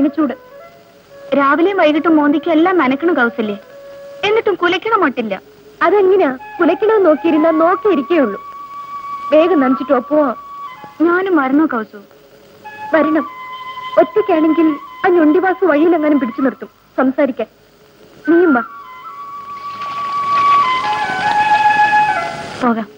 മീനച്ചൂട് രാവിലെയും വൈകിട്ടും മോന്തിക്ക് എല്ലാം നനക്കണം കൗസല്യേ. എന്നിട്ടും കുലയ്ക്കണം മട്ടില്ല അതെങ്ങനെയാ? കുലയ്ക്കണമെന്ന് നോക്കിയിരുന്നാ നോക്കിയിരിക്കേയുള്ളൂ. വേഗം നനച്ചിട്ടോ പോ ഞാനും മരണോ കൗസു? വരണം. ഒറ്റയ്ക്കാണെങ്കിൽ ആ ഞൊണ്ടിവാസ് വഴിയിലെങ്ങാനും പിടിച്ചു നിർത്തും. സംസാരിക്കാൻ. നീയും വാ. പോകാം.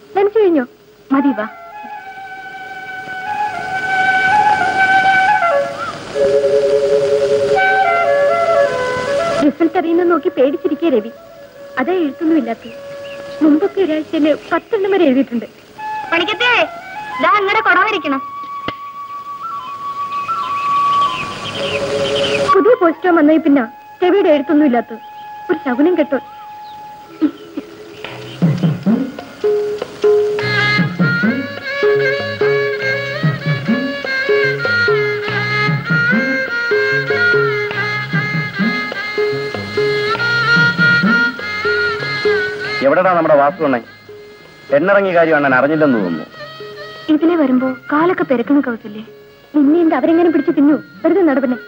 എഴുതിയിട്ടുണ്ട്. പണിക്കത്തേ ഞാൻ അങ്ങനെ കൊടവരിക്കണം. പുതിയ പോസ്റ്റോ വന്നേ പിന്നെ ചെവിയുടെ എഴുത്തൊന്നും ഇല്ലാത്ത ഒരു ശകുനം കെട്ടോ. എവിടെടാ നമ്മുടെ വാസുവണ്ണേ എണ്ണിറങ്ങിയ കാര്യമാണ് ഞാൻ അറിഞ്ഞില്ലെന്ന് തോന്നുന്നു. ഇതിലെ വരുമ്പോ കാലൊക്കെ പെരക്കുന്ന കൗസല്ലേ നിന്നെ എന്താ അവരെങ്ങനെ പിടിച്ചു തിന്നു? വെറുതെ നടപ്പിനെ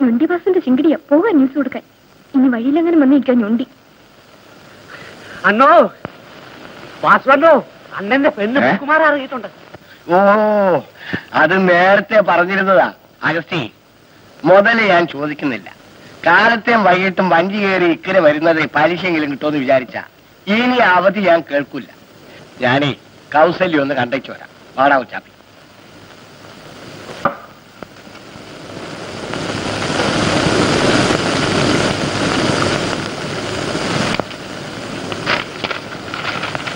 ഞൊണ്ടി ബാസിന്റെ ചിങ്കിടിയാ. പോകാൻ ന്യൂസ് കൊടുക്കാൻ. ഇനി വഴിയിലെങ്ങനെ വന്നിരിക്കാൻ ഞൊണ്ടി. അണ്ണോ! വാസുവണ്ണോ അണ്ണന്റെ പെണ്ണ്? കുമാർ അറിയിട്ടുണ്ട് ഓ അത് നേരത്തെ പറഞ്ഞിരുന്നതാ അഗസ്തി മുതൽ ഞാൻ ചോദിക്കുന്നില്ല. കാലത്തെയും വൈകിട്ടും വഞ്ചി കയറി ഇക്കരെ വരുന്നത് പലിശയെങ്കിലും കിട്ടുമെന്ന് വിചാരിച്ച. ഇനി അവധി ഞാൻ കേൾക്കില്ല ഞാനേ കൗസല്യം ഒന്ന് കണ്ടേച്ചു വരാം. വാടാ ഉച്ചാപ്പി.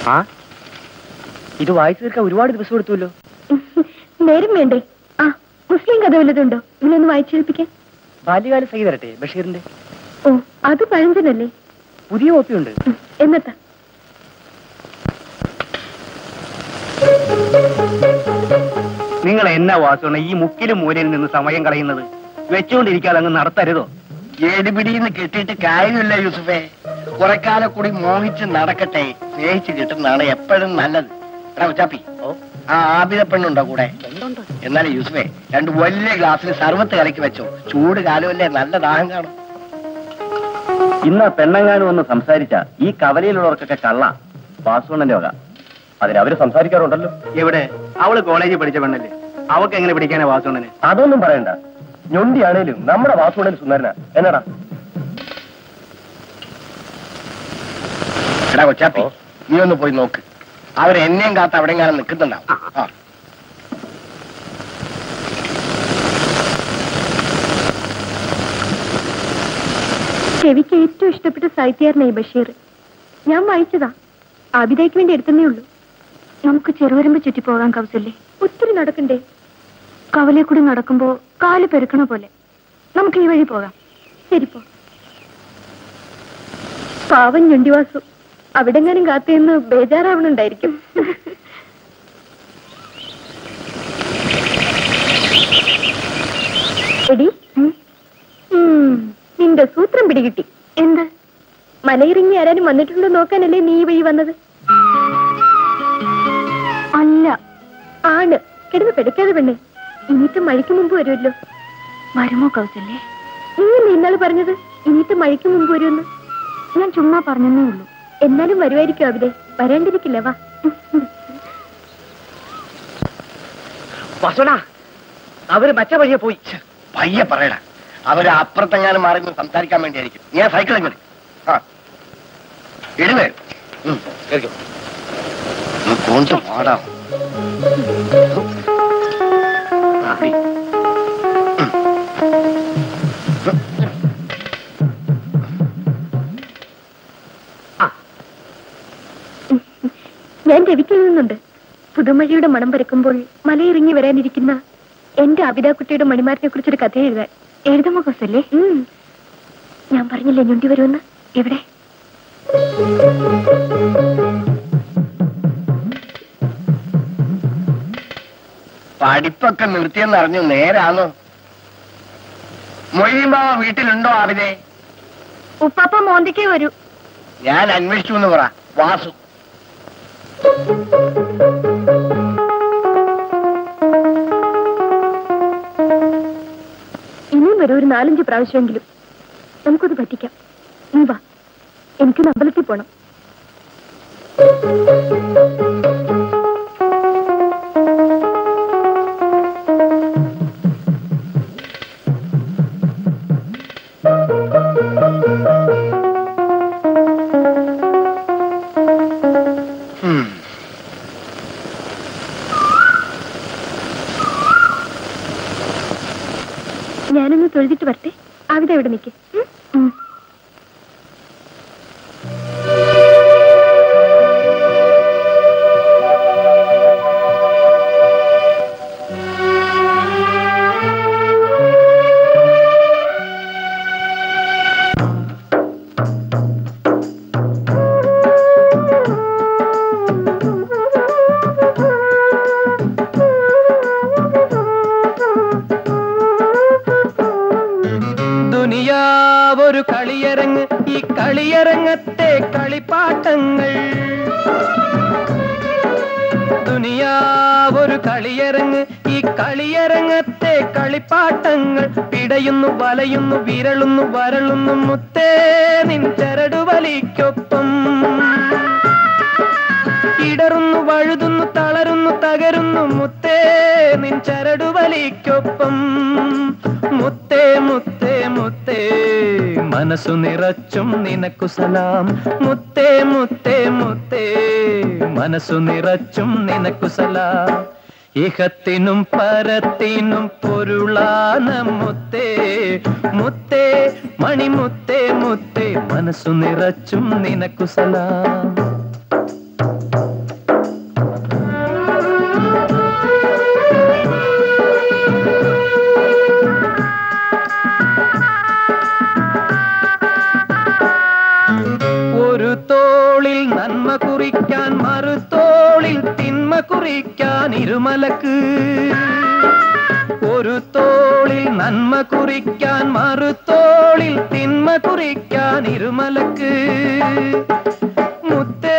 ആ? ഇത് വായിച്ചു തീർക്കാൻ ഒരുപാട് ദിവസം എടുത്തുവല്ലോ. നേരം വേണ്ടേ. ആ മുസ്ലിം കഥ വല്ലതുണ്ടോ ഇതിലൊന്ന് വായിച്ചേൽപ്പിക്കാൻ ബാല്യകാല സഹി തരട്ടെ ബഷീറിന്റെ. ഓ അത് പഴഞ്ചനല്ലേ? പുതിയ കോപ്പി ഉണ്ട്. എന്നത്താ? നിങ്ങൾ എന്നാ വാസുണ ഈ മുക്കിലും മൂലയിൽ നിന്ന് സമയം കളയുന്നത്? വെച്ചുകൊണ്ടിരിക്കാതെ അങ്ങ് നടത്തരുതോ? ഏടുപിടിയിൽ നിന്ന് കെട്ടിയിട്ട് കാര്യമില്ല യൂസുഫേ. കുറെ കാലം കൂടി മോഹിച്ച് നടക്കട്ടെ. സ്നേഹിച്ച് കിട്ടുന്നതാണ് എപ്പോഴും നല്ലത്. എടാ ഉച്ചാപ്പി ആ ആബിത പെണ്ണുണ്ടോ കൂടെ? എന്നാലും യൂസുഫേ രണ്ട് വലിയ ഗ്ലാസ്സിൽ സർവത്ത് കലക്കി വെച്ചോ. ചൂട് കാലമല്ലേ നല്ല ദാഹം കാണും. ഇന്ന് പെണ്ണങ്ങാനും ഒന്ന് സംസാരിച്ച ഈ കവലയിലുള്ളവർക്കൊക്കെ കള്ള. വാസുണ്ണന്റെ വക. അതിന് അവർ സംസാരിക്കാറുണ്ടല്ലോ. എവിടെ? അവൾ കോളേജിൽ പഠിച്ച പെണ്ണല്ലേ? അവക്ക് എങ്ങനെ പിടിക്കാനാ വാസുണ്ണന്? അതൊന്നും പറയണ്ട. ഞൊണ്ടിയാണേലും നമ്മുടെ വാസുണ്ണൻ സുന്ദരന. എന്നടാ? എടാ കൊച്ചാപ്പി. നീ ഒന്ന് പോയി നോക്ക്. അവർ എന്നെയും കാത്ത് അവിടെ ഞാൻ നിൽക്കുന്നുണ്ടാവും. ആ. ചെവിക്ക് ഏറ്റവും ഇഷ്ടപ്പെട്ട സാഹിത്യകാരനായി ബഷീർ. ഞാൻ വായിച്ചതാ. ആബിതയ്ക്ക് വേണ്ടി എടുത്തന്നേ ഉള്ളൂ. നമുക്ക് ചെറുവരമ്പ് ചുറ്റി പോകാൻ കൗസല്ലേ ഒത്തിരി നടക്കണ്ടേ? കവലെ കൂടി നടക്കുമ്പോ കാൽ പെരുക്കണ പോലെ. നമുക്ക് ഈ വഴി പോകാം. ശരി പോ. പാവൻ ഞൊണ്ടിവാസു. അവിടെങ്ങാനും കാത്തിന്ന് ബേജാറാവണുണ്ടായിരിക്കും. എടി നിന്റെ സൂത്രം പിടികിട്ടി. എന്ത്? മലയിറങ്ങി ആരാനും വന്നിട്ടുണ്ടോ നോക്കാനല്ലേ നീ വഴി വന്നത്? അല്ല. ആണ്. കിടന്ന് പെടുക്കാതെ പെണ്ണേ. ഇനിയിട്ട് മഴയ്ക്ക് മുമ്പ് വരുമല്ലോ. വരുമോ കൗസല്ലേ നീ ഇന്നാൾ പറഞ്ഞത് ഇനിയിട്ട് മഴയ്ക്ക് മുമ്പ് വരുമെന്ന്. ഞാൻ ചുമ്മാ പറഞ്ഞതേ ഉള്ളൂ. എന്നാലും വരുമായിരിക്കും അവിടെ. വരാണ്ടിരിക്കില്ല വാ. വാസുണ അവർ മറ്റേ വഴിയെ പോയി. പയ്യെ പറയടാ അവർ അപ്പുറത്തെങ്ങാനും മാറി സംസാരിക്കാൻ വേണ്ടിയായിരിക്കും. ഞാൻ സൈക്കിൾ എങ്ങനെ ആ. ഇടുവേ കൊണ്ട് പാടാം ഞാൻ രവിക്കിൽ നിന്നുണ്ട്. പുതുമഴയുടെ മണം പരക്കുമ്പോൾ മലയിറങ്ങി വരാനിരിക്കുന്ന എന്റെ അബിതാക്കുട്ടിയുടെ മണിമാരനെ കുറിച്ചൊരു കഥ എഴുതാൻ. എഴുതുമോ കൊസല്ലേ ഞാൻ പറഞ്ഞില്ലേ ഞൊണ്ടി വരുമെന്ന്? എവിടെ പഠിപ്പൊക്കെ നിർത്തിയെന്ന് അറിഞ്ഞു നേരാണോ മൊയ്യുമ്പാവ വീട്ടിലുണ്ടോ ആവിനെ ഉപ്പാപ്പ മോന്തിക്കേ വരൂ. ഞാൻ അന്വേഷിച്ചു എന്ന് പറ. വാസു. ഇനിയും വരെ ഒരു നാലഞ്ച് പ്രാവശ്യമെങ്കിലും നമുക്കത് പറ്റിക്കാം നീ വാ എനിക്ക് അമ്പലത്തിൽ പോണം ഉം. ഞാനൊന്ന് തൊഴുതിട്ട് വരട്ടെ. അവിടെ എവിടെ നിൽക്കെ പിടയുന്നു വലയുന്നു വിരളുന്നു വരളുന്നു മുത്തേ നിൻ ചരടുവലിക്കൊപ്പം ഇടറുന്നു വഴുതുന്നു തളരുന്നു തകരുന്നു മുത്തേ നിൻ ചരടുവലിക്കൊപ്പം മുത്തേ മുത്തേ മുത്തേ മനസ്സു നിറച്ചും നിനക്കു സലാം. മുത്തേ മുത്തേ മുത്തേ മനസ്സു നിറച്ചും നിനക്കു സലാം. ഇഹത്തിനും പരത്തിനും പൊരുളാന മുത്തേ മുത്തേ മണിമുത്തേ മുത്തേ മനസ്സു നിറച്ചും നിനക്കു സലാം. തോളിൽ നന്മ കുറിക്കാൻ മറുതോളിൽ തിന്മ കുറിക്കാൻ ഇരുമലക്ക്. നന്മ കുറിക്കാൻ മറുത്തോളിൽ തിന്മ കുറിക്കാൻ ഇരുമലക്ക്. മുത്തേ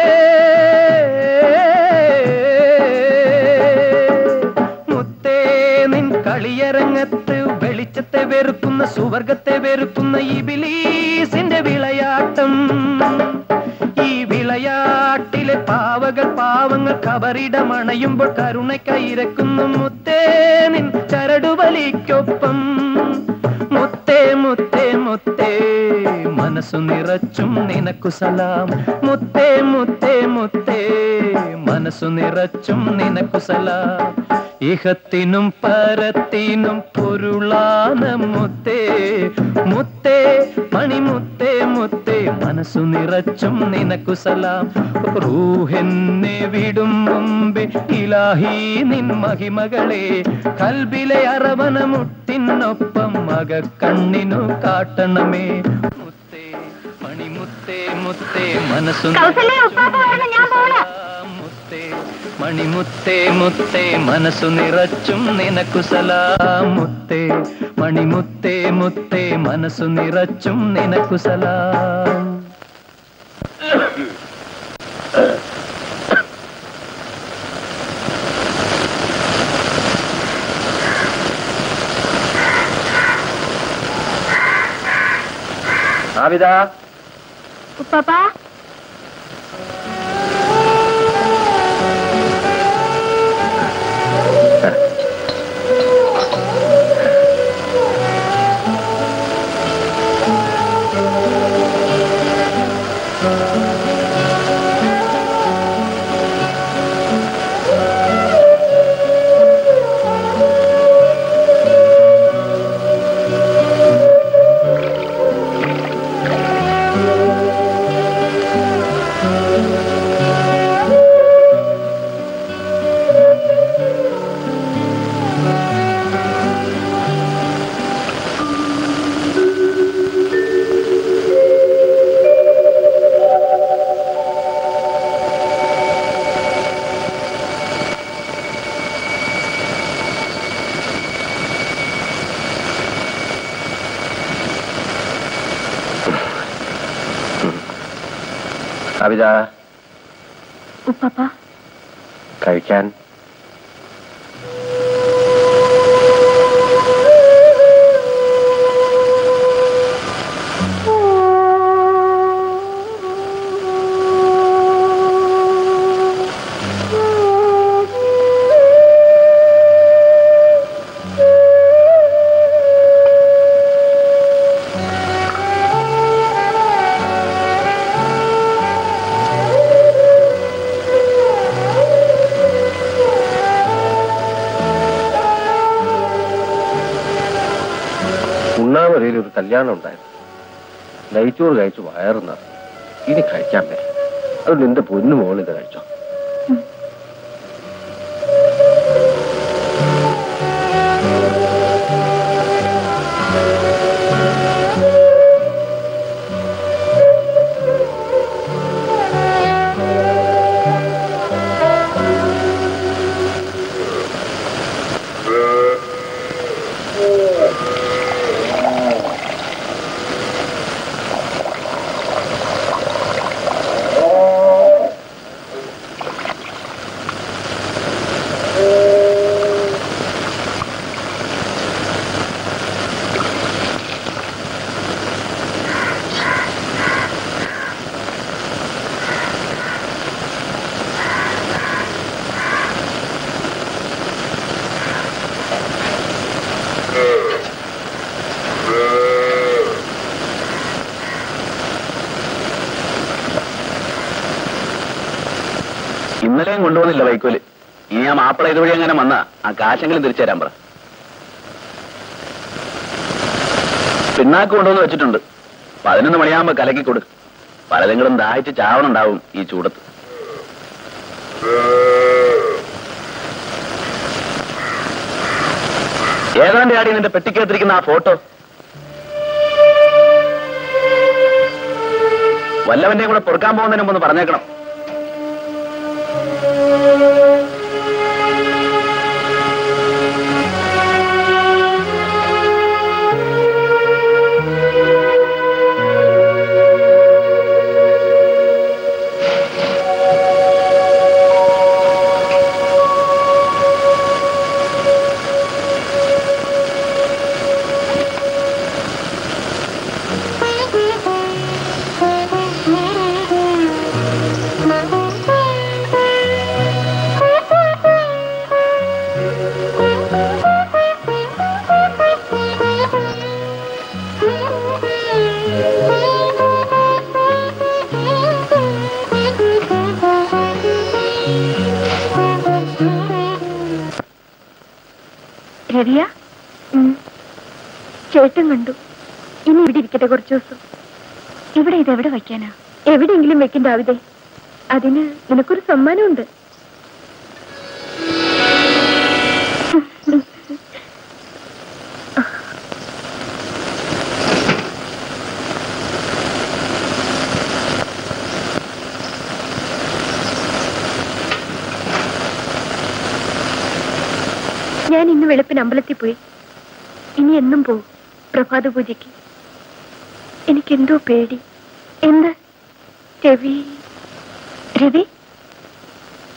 മുത്തേ നിൻ കളിയരങ്ങത്ത് വെളിച്ചത്തെ വെറുക്കുന്ന സുവർഗത്തെ വെറുക്കുന്ന ഈ ബിലീസിന്റെ വിളയാട്ടം. ഈ വിളയാട്ടിലെ പാവകൾ പാവങ്ങൾ കബറിടമണയുമ്പോൾ കരുണക്കയിരക്കുന്നു മനസ്സു നിറച്ചും നിനക്കു സലാം. മുത്തേ മുത്തേ മുത്തേ മനസ്സു നിറച്ചും നിനക്കു സലാം. ഇഹത്തിനും പരത്തിനും പൊരുളാന മുത്തേ. മുത്തേ മണിമുത്തേ മുത്തേ മനസ്സു നിറച്ചും നിനക്കു സലാം. റൂഹെന്നെ വിടും മുമ്പേ ഇലാഹി നിൻ മഹിമകളെ. കൽബിലെ അറവന മുട്ടിനൊപ്പം മക കണ്ണിനു കാട്ടണമേ. മണിമുത്തേ മുത്തേ മനസ്സു മണിമുത്തേ മുത്തേ നിറച്ചും നിനക്കു സലാമുത്തേ. മണിമുത്തേ മുത്തേ മനസ്സു നിറച്ചും നിനക്കു സലാം. ആവിത. ഉപ്പാപ്പ ഉപ്പാപ്പ കഴിക്കാൻ? കല്യാണം ഉണ്ടായിരുന്നു. നെയ്ച്ചോറ് കഴിച്ച് വയറുന്നത് ഇനി കഴിക്കാൻ പറ്റും അത് നിന്റെ പൊന്നു മോളിത് കഴിച്ചോ. ആ ഇതുവഴി അങ്ങനെ വന്നാ? ആ കാശെങ്കിലും തിരിച്ചു തരാൻ പറ. പിണ്ണാക്ക് കൊണ്ടുവന്ന് വെച്ചിട്ടുണ്ട്. പതിനൊന്ന് മണിയാകുമ്പോ കലക്കി കൊടു. പലതെങ്കിലും ദാഹിച്ച് ചാവണുണ്ടാവും ഈ ചൂടത്ത്. ഏതാണ്ട് ആടി നിന്റെ പെട്ടിക്കകത്തിരിക്കുന്ന ആ ഫോട്ടോ? വല്ലവന്റെ കൂടെ പൊറുക്കാൻ പോകുന്നതിന് മുമ്പ് പറഞ്ഞേക്കണം. രവിയ ചേട്ടൻ കണ്ടു. ഇനി ഇവിടെ ഇരിക്കട്ടെ കുറച്ചു ദിവസം. ഇവിടെ ഇത് എവിടെ വയ്ക്കാനാ? എവിടെയെങ്കിലും വെക്കണ്ടാവിതേ അതിന് നിനക്കൊരു സമ്മാനമുണ്ട്. വെളുപ്പിന് അമ്പലത്തിൽ പോയി. ഇനി എന്നും പോവും. പ്രഭാത പൂജയ്ക്ക്. എനിക്കെന്തോ പേടി. എന്ത്? രവി? രവി?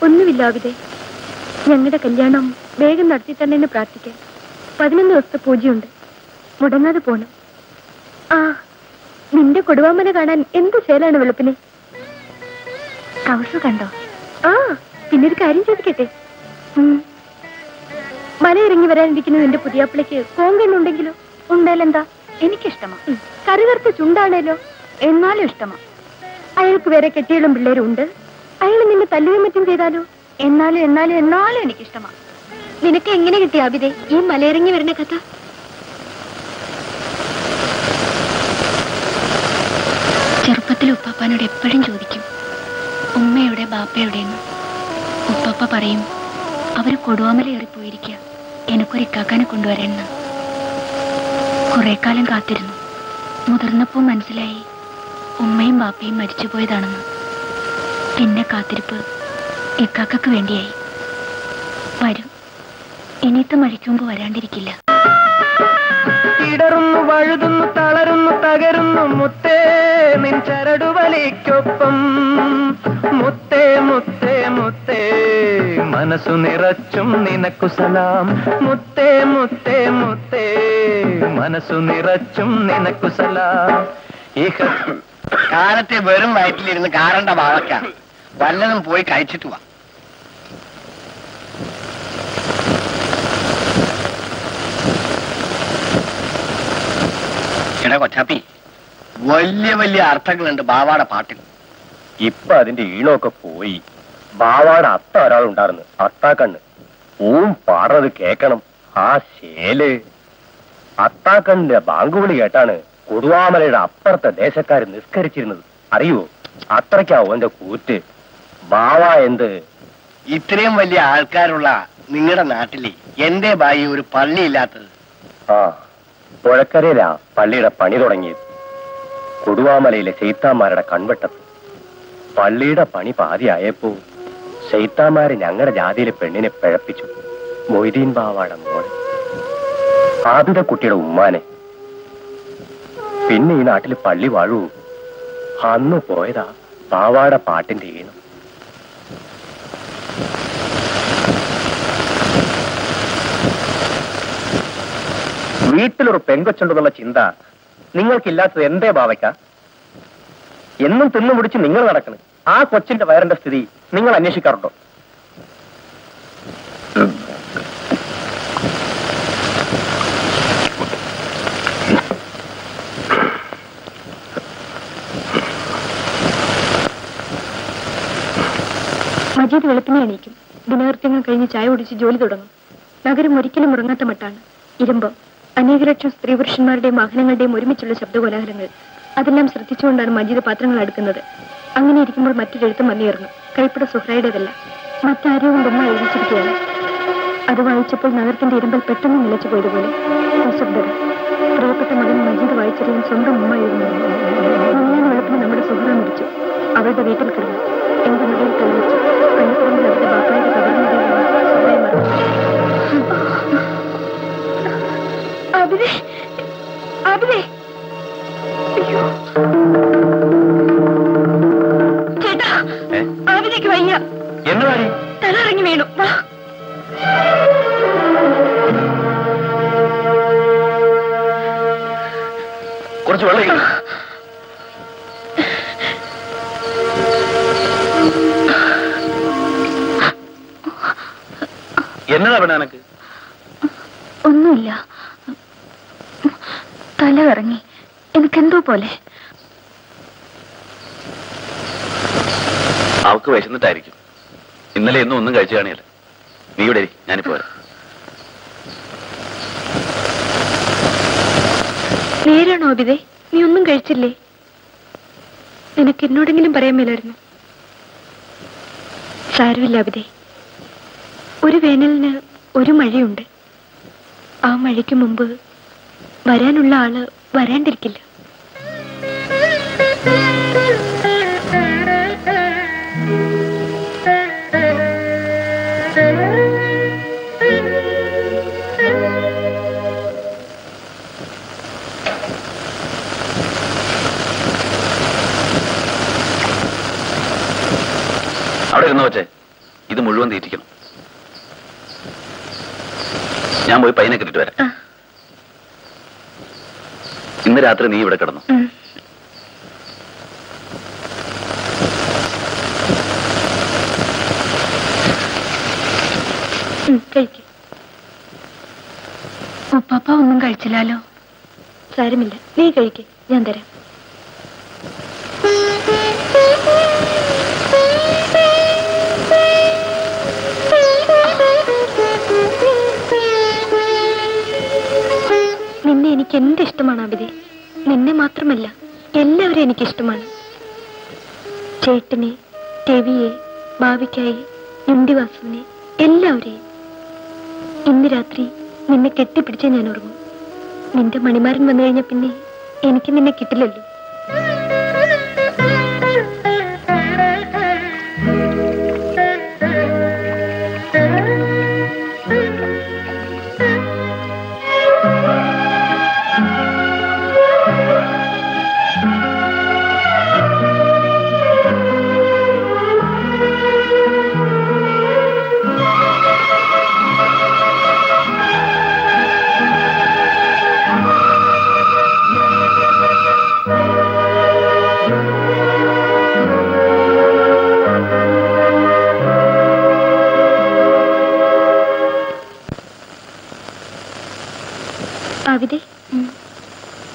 ഒന്നുമില്ല അവിടെ ഞങ്ങളുടെ കല്യാണം വേഗം നടത്തി തന്നെ എന്ന് പ്രാർത്ഥിക്കാൻ പതിനൊന്ന് ദിവസത്തെ പൂജയുണ്ട്. മുടങ്ങാതെ പോണം. ആ നിന്റെ കൊടുവാമന കാണാൻ എന്ത് ശേലാണ് വെളുപ്പിനെ? കൗസു കണ്ടോ? ആ പിന്നൊരു കാര്യം ചോദിക്കട്ടെ? ഉം. മല ഇറങ്ങി വരാനിരിക്കുന്ന നിന്റെ പുതിയാപ്പിളയ്ക്ക് കോങ്കണ്ണുണ്ടെങ്കിലോ? ഉണ്ടായാലെന്താ എനിക്കിഷ്ടമാ. കറി കറുത്ത ചുണ്ടാണേലോ? എന്നാലും ഇഷ്ടമാ. അയാൾക്ക് വേറെ കെട്ടികളും പിള്ളേരും ഉണ്ട്. അയാൾ നിന്നെ തല്ലുകയും മറ്റും ചെയ്താലോ? എന്നാലും എന്നാലും എന്നാലും എനിക്കിഷ്ടമാ. നിനക്ക് എങ്ങനെ കിട്ടിയ അബിതെ? ഈ മലയിറങ്ങി വരുന്ന കഥ? ചെറുപ്പത്തിൽ ഉപ്പാപ്പാനോട് എപ്പോഴും ചോദിക്കും. ഉമ്മയുടെ ബാപ്പയുടെയെന്ന്. ഉപ്പാപ്പ പറയും അവർ കൊടുവാമലയേറിപ്പോയിരിക്കുക എനക്കൊരു ഇക്കാക്കാനെ കൊണ്ടുവരണം കുറെ കാലം കാത്തിരുന്നു. മുതിർന്നപ്പോ മനസ്സിലായി ഉമ്മയും ബാപ്പയും മരിച്ചുപോയതാണെന്ന് പിന്നെ കാത്തിരിപ്പ് ഇക്കാക്കക്ക് വേണ്ടിയായി. വരും. ഇനിയത്തെ മഴിക്കുമ്പോ വരാണ്ടിരിക്കില്ല. ഇടറുന്നു വഴുതുന്നു തളരുന്നു തകരുന്നു മുത്തേ നിൻ ചരടുവലിക്കൊപ്പം. മുത്തേ മുത്തേ മുത്തേ മനസ്സു നിറച്ചും നിനക്കു സലാം. മുത്തേ മുത്തേ മുത്തേ മനസ്സു നിറച്ചും നിനക്കു സലാം. കാലത്തെ വെറും വയറ്റിലിരുന്ന് കാറണ്ട വാഴക്ക വല്ലതും പോയി കഴിച്ചിട്ട് വാ. എടാ കൊച്ചാപ്പി. വലിയ വലിയ അർത്ഥങ്ങളുണ്ട് ബാവാടെ പാട്ടിൽ. ഇപ്പൊ അതിന്റെ ഈണമൊക്കെ പോയി. ബാവാടെ അത്ത ഒരാളുണ്ടായിരുന്നു അത്താക്കണ്ണ്. ഊം പാടുന്നത് കേക്കണം. ആ ശേൽ. അത്താക്കണ്ണിന്റെ ബാങ്കുവിളി കേട്ടാണ് കൊടുവാമലയുടെ അപ്പുറത്തെ ദേശക്കാർ നിസ്കരിച്ചിരുന്നത്. അറിയോ? അത്രയ്ക്കാവും എന്റെ കൂറ്റ്. ബാവ എന്ത്? ഇത്രയും വലിയ ആൾക്കാരുള്ള നിങ്ങളുടെ നാട്ടിലെ എന്റെ ബായി ഒരു പള്ളിയില്ലാത്തത്. ആ. പുഴക്കരയിലാ പള്ളിയുടെ പണി തുടങ്ങിയത്. കൊടുവാമലയിലെ ചെയ്ത്താന്മാരുടെ കൺവെട്ടത്ത്. പള്ളിയുടെ പണി പാതിയായപ്പോ ചെയ്ത്താന്മാര് ഞങ്ങളുടെ ജാതിയിലെ പെണ്ണിനെ പിഴപ്പിച്ചു. മൊയ്തീൻ ബാവാടെ മോൾ ആദ്യത്തെ കുട്ടിയുടെ ഉമ്മാനെ. പിന്നെ ഈ നാട്ടിൽ പള്ളി വാഴൂ. അന്ന് പോയതാ പാവാട പാട്ടിന്റെ ഈണം. വീട്ടിലൊരു പെങ്കൊച്ചുണ്ടെന്നുള്ള ചിന്ത നിങ്ങൾക്കില്ലാത്തത് എന്തേ ബാവയ്ക്ക? എന്നും തിന്നു മുടിച്ച് നിങ്ങൾ നടക്കണം. ആ കൊച്ചിന്റെ വയറിന്റെ സ്ഥിതി നിങ്ങൾ അന്വേഷിക്കാറുണ്ടോ? മജീദ് വെളുപ്പിനെ എണീക്കും. ദിനകൃത്യങ്ങൾ കഴിഞ്ഞ് ചായ കുടിച്ച് ജോലി തുടങ്ങും. നഗരം ഒരിക്കലും ഉറങ്ങാത്ത മട്ടാണ്. ഇരുമ്പം. അനേക ലക്ഷം സ്ത്രീ പുരുഷന്മാരുടെയും വാഹനങ്ങളുടെയും ഒരുമിച്ചുള്ള ശബ്ദകോലാഹലങ്ങൾ. അതെല്ലാം ശ്രദ്ധിച്ചുകൊണ്ടാണ് മജീദ് പാത്രങ്ങൾ അടുക്കുന്നത്. അങ്ങനെ ഇരിക്കുമ്പോൾ മറ്റൊരെഴുത്തും വന്നിറങ്ങും കൈപ്പട സുഹ്രയുടേതല്ല മറ്റാരോ കൊണ്ടൊന്നും എഴുതിച്ചിരിക്കുകയാണ്. അത് വായിച്ചപ്പോൾ നഗരത്തിന്റെ ഇരുമ്പൽ പെട്ടെന്ന് നിലച്ചു പോയതുപോലെ. നിശബ്ദത പ്രിയപ്പെട്ട മകൻ മജീദ് വായിച്ചറിയാൻ സ്വന്തം ഉമ്മ എഴുതുന്നു അങ്ങനെ വെളുപ്പിന് നമ്മുടെ സുഹൃ മരിച്ചു. അവരുടെ വീട്ടിൽ കിടന്നു. എന്റെ മുറിയിൽ തെളിയിച്ചു അഭിനേ അഭിനേ അയ്യോ. ചേട്ടാ? അഭിനയ്ക്ക് വയ്യ. എന്നതാടി തല ഇറങ്ങി വീണു. വാ. കുറച്ച് വെള്ളം. എന്നതാ പെണ്ണ എനക്ക് ഒന്നുമില്ല. തല ഇറങ്ങി എനിക്കെന്തോ പോലെ. അവക്ക് വിശന്നിട്ടായിരിക്കും. ഇന്നലെ എന്നും ഒന്നും കഴിച്ചു കാണിയല്ല നീ ഇവിടെ ഞാനിപ്പോ നേരാണോ അബിതേ? നീ ഒന്നും കഴിച്ചില്ലേ? നിനക്ക് എന്നോടെങ്കിലും പറയാൻ മേലായിരുന്നു. സാരമില്ല അബിതേ. ഒരു വേനലിന് ഒരു മഴയുണ്ട്. ആ മഴയ്ക്ക് മുമ്പ് വരാനുള്ള ആൾ വരാണ്ടിരിക്കില്ല. അവിടെ ഇരുന്ന് വെച്ചേ ഇത് മുഴുവൻ തീറ്റിക്കണം. ഞാൻ പോയി പയ്യനെ കിട്ടിട്ട് വരാം. ഇന്ന് രാത്രി നീ ഇവിടെ കിടന്നു. ഉപ്പാപ്പ ഒന്നും കഴിച്ചില്ലല്ലോ സാരമില്ല. നീ കഴിക്കേ. ഞാൻ തരാം. എനിക്ക് എന്റെ ഇഷ്ടമാണ് അബിതെ? നിന്നെ മാത്രമല്ല എല്ലാവരും എനിക്ക് ഇഷ്ടമാണ് ചേട്ടനെ രവിയെ ഭാവിക്കായി ഇന്ദിവാസുവിനെ എല്ലാവരെയും. ഇന്ന് രാത്രി നിന്നെ കെട്ടിപ്പിടിച്ചേ ഞാൻ ഉറങ്ങും നിന്റെ മണിമാരൻ വന്നു കഴിഞ്ഞ പിന്നെ എനിക്ക് നിന്നെ കിട്ടില്ലല്ലോ. ആവിതെ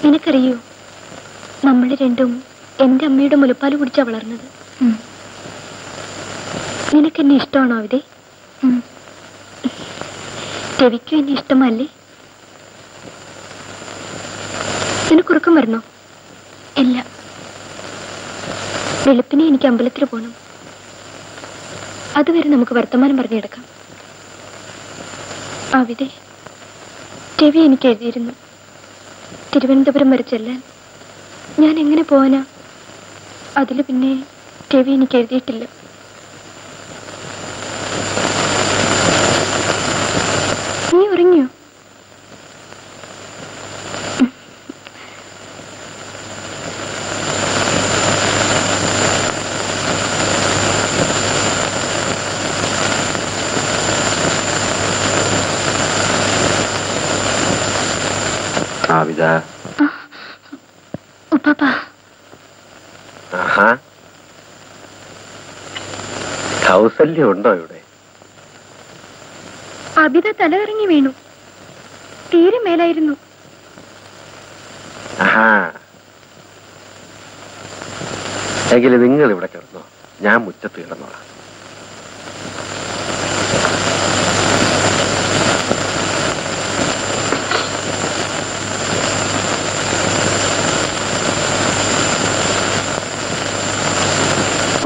നിനക്കറിയോ? നമ്മൾ രണ്ടും എന്റെ അമ്മയുടെ മുലപ്പാൽ കുടിച്ചാ വളർന്നത്. നിനക്ക് എന്നെ ഇഷ്ടമാണോ അവിടെ രവിക്കും എന്നെ ഇഷ്ടമല്ലേ? നിനക്കുറക്കം വരണോ ഇല്ല. വെളുപ്പിനെ എനിക്ക് അമ്പലത്തിൽ പോകണം അതുവരെ നമുക്ക് വർത്തമാനം പറഞ്ഞെടുക്കാം ആവിതെ രവി എനിക്ക് എഴുതിയിരുന്നു. തിരുവനന്തപുരം വരെ ചെല്ലാൻ. ഞാൻ എങ്ങനെ പോവാനാ? അതിൽ പിന്നെ രവി എനിക്ക് എഴുതിയിട്ടില്ല. നീ ഉറങ്ങിയോ? വാത്സല്യം ഇവിടെ? അബിത തലകറങ്ങി വീണു. തീരെ മേലായിരുന്നു. എങ്കിലും നിങ്ങൾ ഇവിടെ കിടന്നോ. ഞാൻ മുറ്റത്ത് കിടന്നോളാം.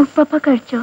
ഉപ്പ കഴിച്ചോ?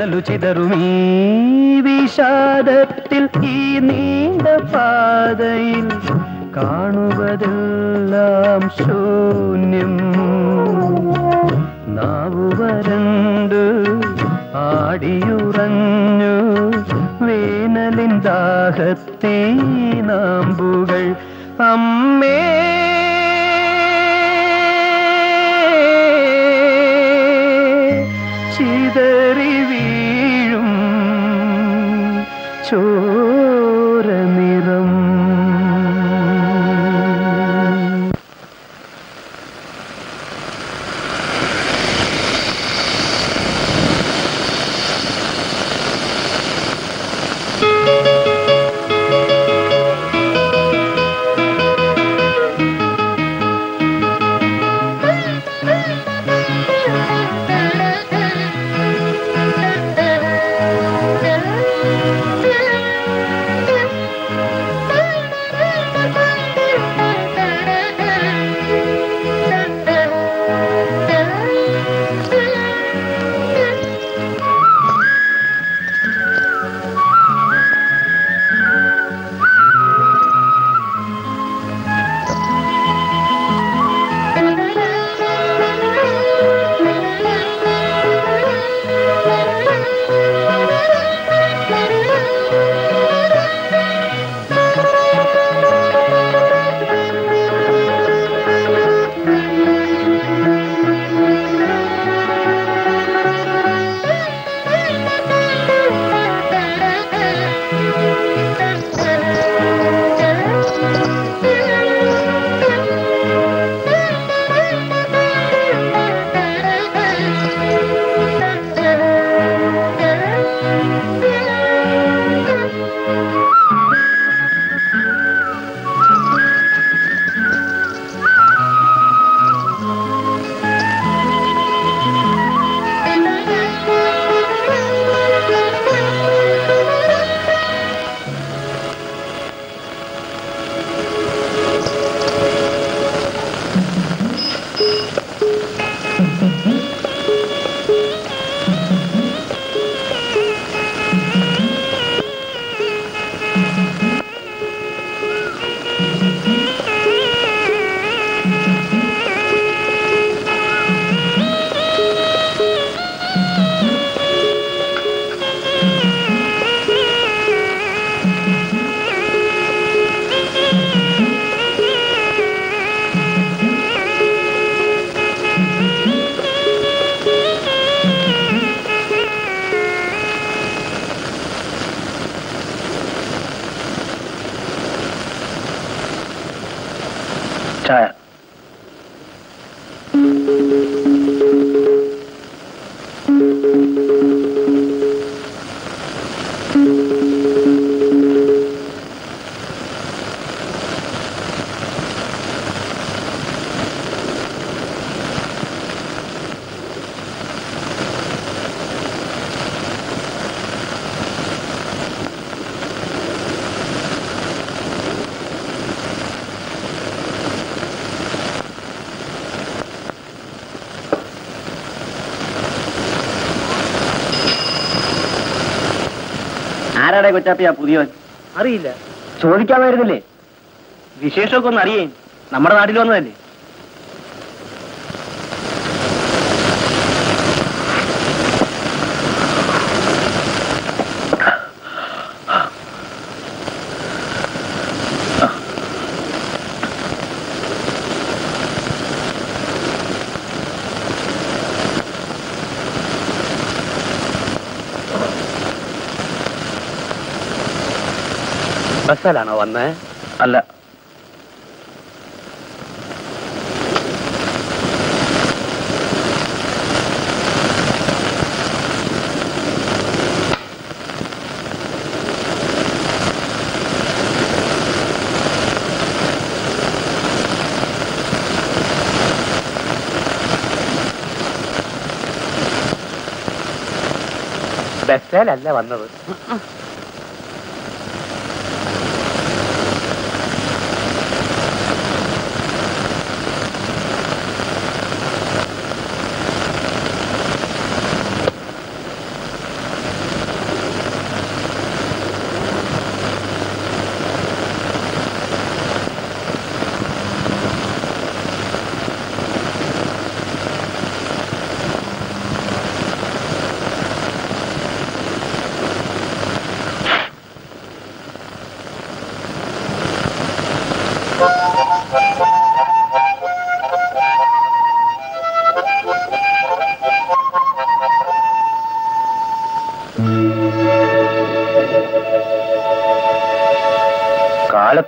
കൊടിയ കനലു ആരാടെ കൊച്ചാപ്പിയാ പുതിയവൻ. അറിയില്ല. ചോദിക്കാമായിരുന്നില്ലേ വിശേഷമൊക്കെ ഒന്ന് അറിയേ നമ്മുടെ നാട്ടിൽ വന്നതല്ലേ? ബസ്സിലാണോ വന്നേ? അല്ല. ബസ്സിലല്ല വന്നത്.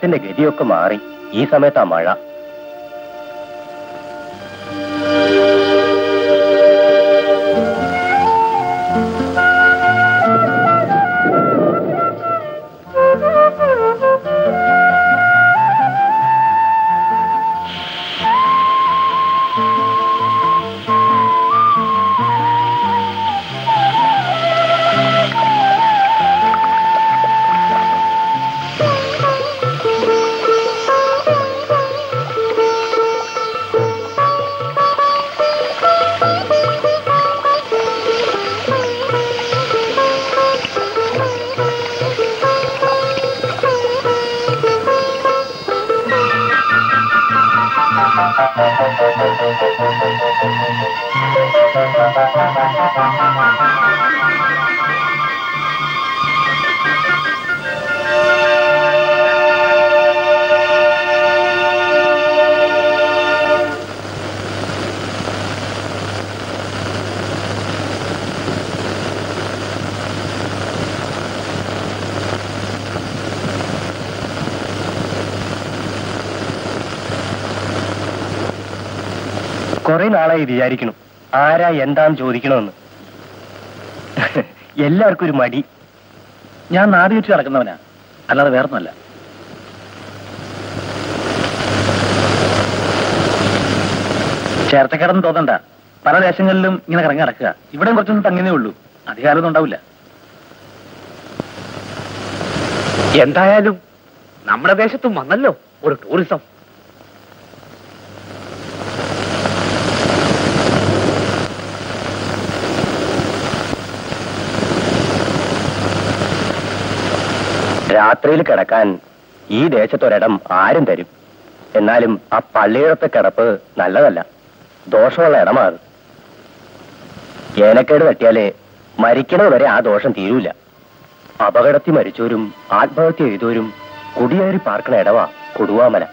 കാലത്തിന്റെ ഗതിയൊക്കെ മാറി. ഈ സമയത്താ മഴ. നാളായി വിചാരിക്കണം. ആരാ എന്താന്ന് ചോദിക്കണമെന്ന്. എല്ലാവർക്കും ഒരു മടി. ഞാൻ നാട് ചുറ്റി നടക്കുന്നവനാ. അല്ലാതെ വേറൊന്നുമല്ല. ചേർത്തക്കിടന്ന് തോന്നണ്ട. പല ദേശങ്ങളിലും ഇങ്ങനെ കറങ്ങി നടക്കുക. ഇവിടെയും കുറച്ചൊന്നും തങ്ങിയേ ഉള്ളൂ. അധികാരമൊന്നും ഉണ്ടാവില്ല. എന്തായാലും നമ്മുടെ ദേശത്തും വന്നല്ലോ ഒരു ടൂറിസം. രാത്രിയിൽ കിടക്കാൻ ഈ ദേശത്തൊരിടം ആരും തരും. എന്നാലും ആ പള്ളിയിടത്തെ കിടപ്പ് നല്ലതല്ല. ദോഷമുള്ള ഇടമാണ് ഏനക്കേട് തട്ടിയാലേ മരിക്കണത് വരെ ആ ദോഷം തീരൂല. അപകടത്തിൽ മരിച്ചവരും ആത്മഹത്യ ചെയ്തവരും കുടിയേറി പാർക്കണ ഇടവാ കൊടുവാമല.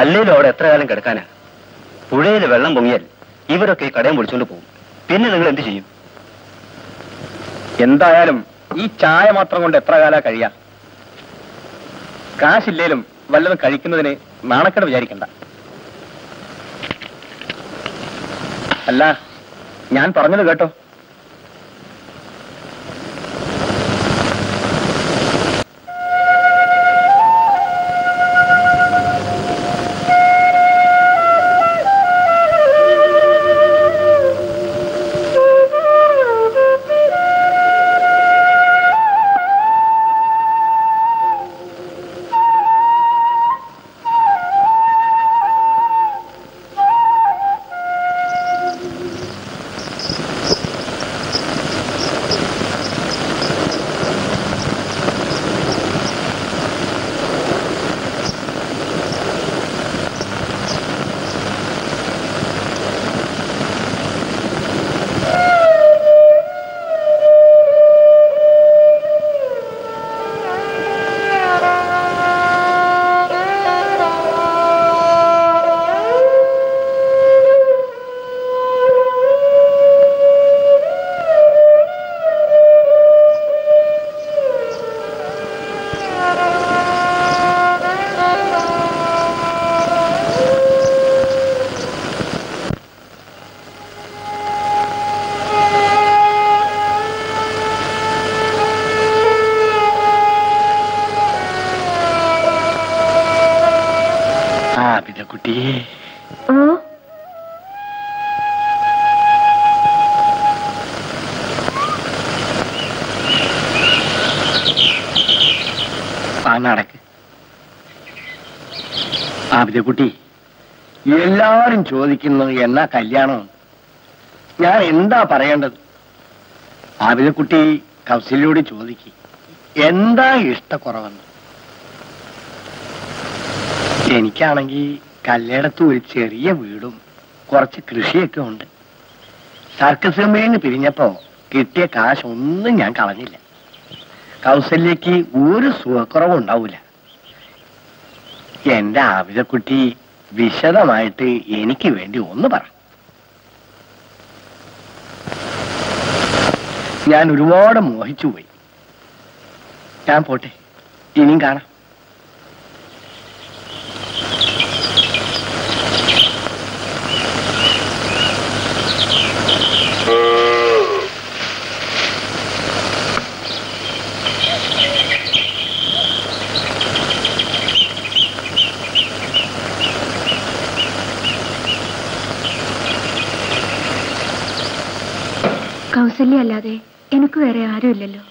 അല്ലേലും അവിടെ എത്ര കാലം കിടക്കാനാ? പുഴയിൽ വെള്ളം പൊങ്ങിയാൽ ഇവരൊക്കെ കടയും പൊളിച്ചുകൊണ്ട് പോകും. പിന്നെ നിങ്ങൾ എന്ത് ചെയ്യും? എന്തായാലും ഈ ചായ മാത്രം കൊണ്ട് എത്ര കാല കഴിയാ? കാശില്ലേലും വല്ലതും കഴിക്കുന്നതിന് നാണക്കേട് വിചാരിക്കണ്ട. അല്ല ഞാൻ പറഞ്ഞത് കേട്ടോ. ആബിദക്കുട്ടി എല്ലാരും ചോദിക്കുന്നു എന്നാ കല്യാണം. ഞാൻ എന്താ പറയേണ്ടത്? ആബിദക്കുട്ടി കൗസല്യോട് ചോദിക്ക്. എന്താ ഇഷ്ടക്കുറവെന്ന്? എനിക്കാണെങ്കിൽ കല്ലേടത്ത് ഒരു ചെറിയ വീടും കുറച്ച് കൃഷിയൊക്കെ ഉണ്ട്. സർക്കസ് കമ്പനിന്ന് പിരിഞ്ഞപ്പോ കിട്ടിയ കാശൊന്നും ഞാൻ കളഞ്ഞില്ല. കൗസല്യക്ക് ഒരു സുഖക്കുറവും ഉണ്ടാവൂല. എന്റെ ആവിശക്കുട്ടി വിശദമായിട്ട് എനിക്ക് വേണ്ടി ഒന്ന് പറ. ഞാൻ ഒരുപാട് മോഹിച്ചു പോയി ഞാൻ പോട്ടെ ഇനിയും കാണാം. കൗസല്യ അല്ലാതെ എനിക്ക് വേറെ ആരുമില്ലല്ലോ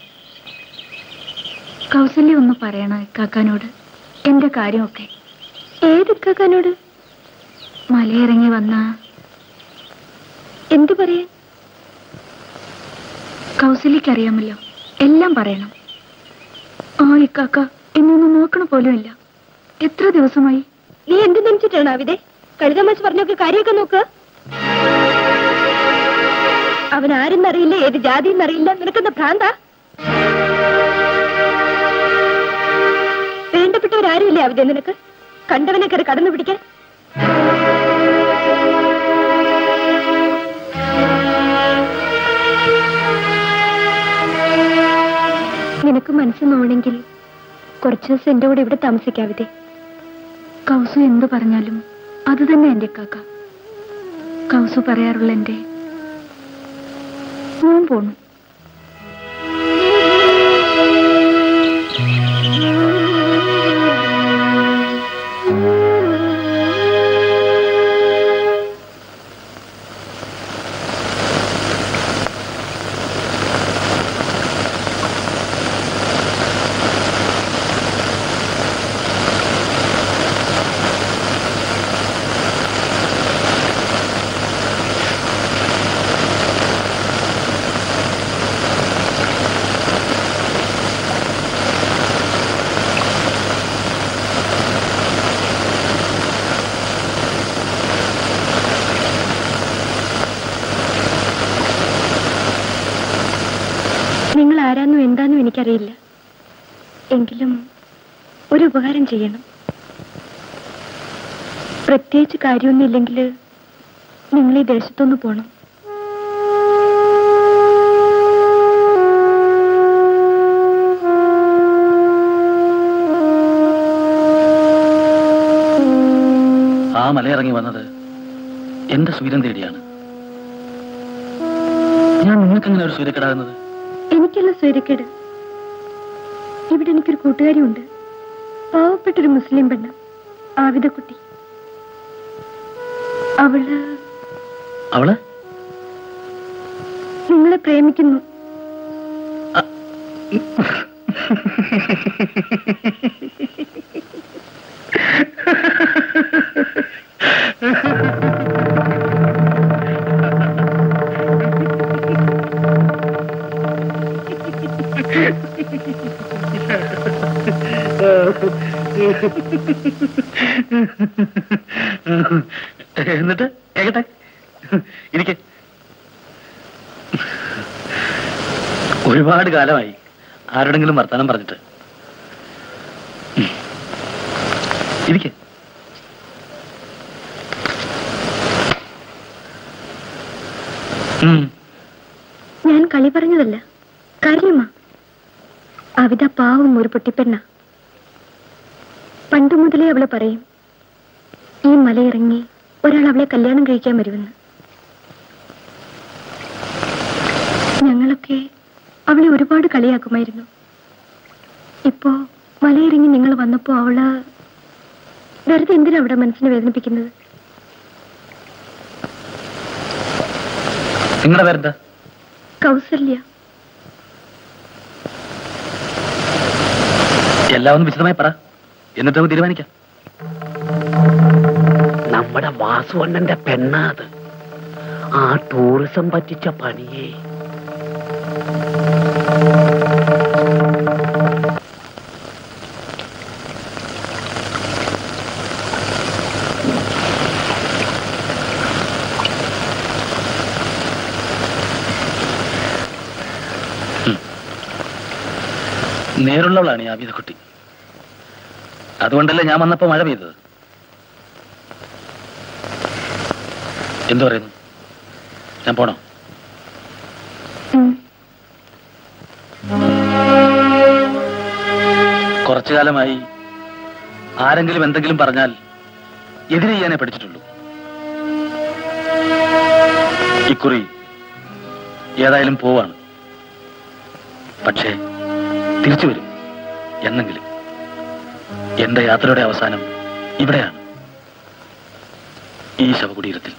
കൗസല്യ ഒന്ന് പറയണ ഇക്കാക്കാനോട് എന്റെ കാര്യമൊക്കെ. ഏത് ഇക്കാക്കാനോട് മലയിറങ്ങി വന്ന എന്തു പറയാൻ? കൗസല്യക്കറിയാമല്ലോ എല്ലാം പറയണം. ആ ഇക്കാക്ക എന്നൊന്നും നോക്കണ പോലുമില്ല. എത്ര ദിവസമായി? നീ എന്ത് നനച്ചിട്ടാണ് അവിടെ കഴുതമാച്ച് പറഞ്ഞൊക്കെ കാര്യമൊക്കെ നോക്ക്. അവൻ ആരെന്നറിയില്ല ഏത് ജാതിയെന്നറിയില്ല. നിനക്കെന്താ ഭ്രാന്ത? വേണ്ടപ്പെട്ടവരാരുമില്ലേ അവിടെ നിനക്ക്? കണ്ടവനെ കയറി കടന്നു പിടിക്കാൻ? നിനക്ക് മനസ്സ് നോണെങ്കിൽ കുറച്ച് ദിവസം എന്റെ കൂടെ ഇവിടെ താമസിക്കാവിതെ. കൗസു എന്തു പറഞ്ഞാലും അത് തന്നെ എന്റെ കാക്ക. കൗസു പറയാറുള്ള എന്റെ പോണു. ചെയ്യണം. പ്രത്യേകിച്ച് കാര്യമൊന്നുമില്ലെങ്കിൽ നിങ്ങൾ ഈ ദേശത്തൊന്ന് പോണം. ആ മലയിറങ്ങി വന്നത് എന്റെ സ്വീരം തേടിയാണ്. ഞാൻ നിങ്ങൾക്ക് എങ്ങനെ ഒരു സൂര്യക്കേടാകുന്നത് എനിക്കല്ല സൂര്യക്കേട് ഇവിടെ എനിക്കൊരു കൂട്ടുകാരിയുണ്ട്. പാവപ്പെട്ടൊരു മുസ്ലിം പെണ്ണ് ആവിതക്കുട്ടി. അവൾ അവൾ? നിങ്ങളെ പ്രേമിക്കുന്നു. എന്നിട്ട് കേക്കട്ടെ എനിക്ക് ഒരുപാട് കാലമായി ആരോടെങ്കിലും വർത്തമാനം പറഞ്ഞിട്ട്. ഇരിക്കെ. ഞാൻ കളി പറഞ്ഞതല്ല. കാര്യമാ. അവിത പാവം ഒരു പൊട്ടിപ്പെണ്ണ. മുതലേ അവളെ പറയും ഈ മലയിറങ്ങി ഒരാൾ അവളെ കല്യാണം കഴിക്കാൻ വരുമെന്ന്. ഞങ്ങളൊക്കെ അവളെ ഒരുപാട് കളിയാക്കുമായിരുന്നു. ഇപ്പോ മലയിറങ്ങി നിങ്ങൾ വന്നപ്പോ അവൾ വെറുതെ എന്തിനാ അവിടെ മനസ്സിനെ വേദനിപ്പിക്കുന്നത്? നിങ്ങളുടെ പേരെന്താ കൗസല്യ. എല്ലാം ഒന്ന് വിശദമായി പറ. എന്നിട്ട് നമുക്ക് തീരുമാനിക്കാം. നമ്മുടെ വാസുവണ്ണന്റെ പെണ്ണാത് ആ ടൂറിസം പറ്റിച്ച പണിയേ. നേരുള്ളവളാണ് ഈ ആബിദക്കുട്ടി അതുകൊണ്ടല്ലേ ഞാൻ വന്നപ്പോ മഴ പെയ്തത്? എന്തു പറയുന്നു? ഞാൻ പോണോ? കുറച്ചു കാലമായി ആരെങ്കിലും എന്തെങ്കിലും പറഞ്ഞാൽ എതിരെ ചെയ്യാനേ പഠിച്ചിട്ടുള്ളൂ. ഇക്കുറി ഏതായാലും പോവാണ്. പക്ഷേ തിരിച്ചു വരും. എന്നെങ്കിലും. എന്റെ യാത്രയുടെ അവസാനം ഇവിടെയാണ്. ഈ ശവകുടീരത്തിൽ.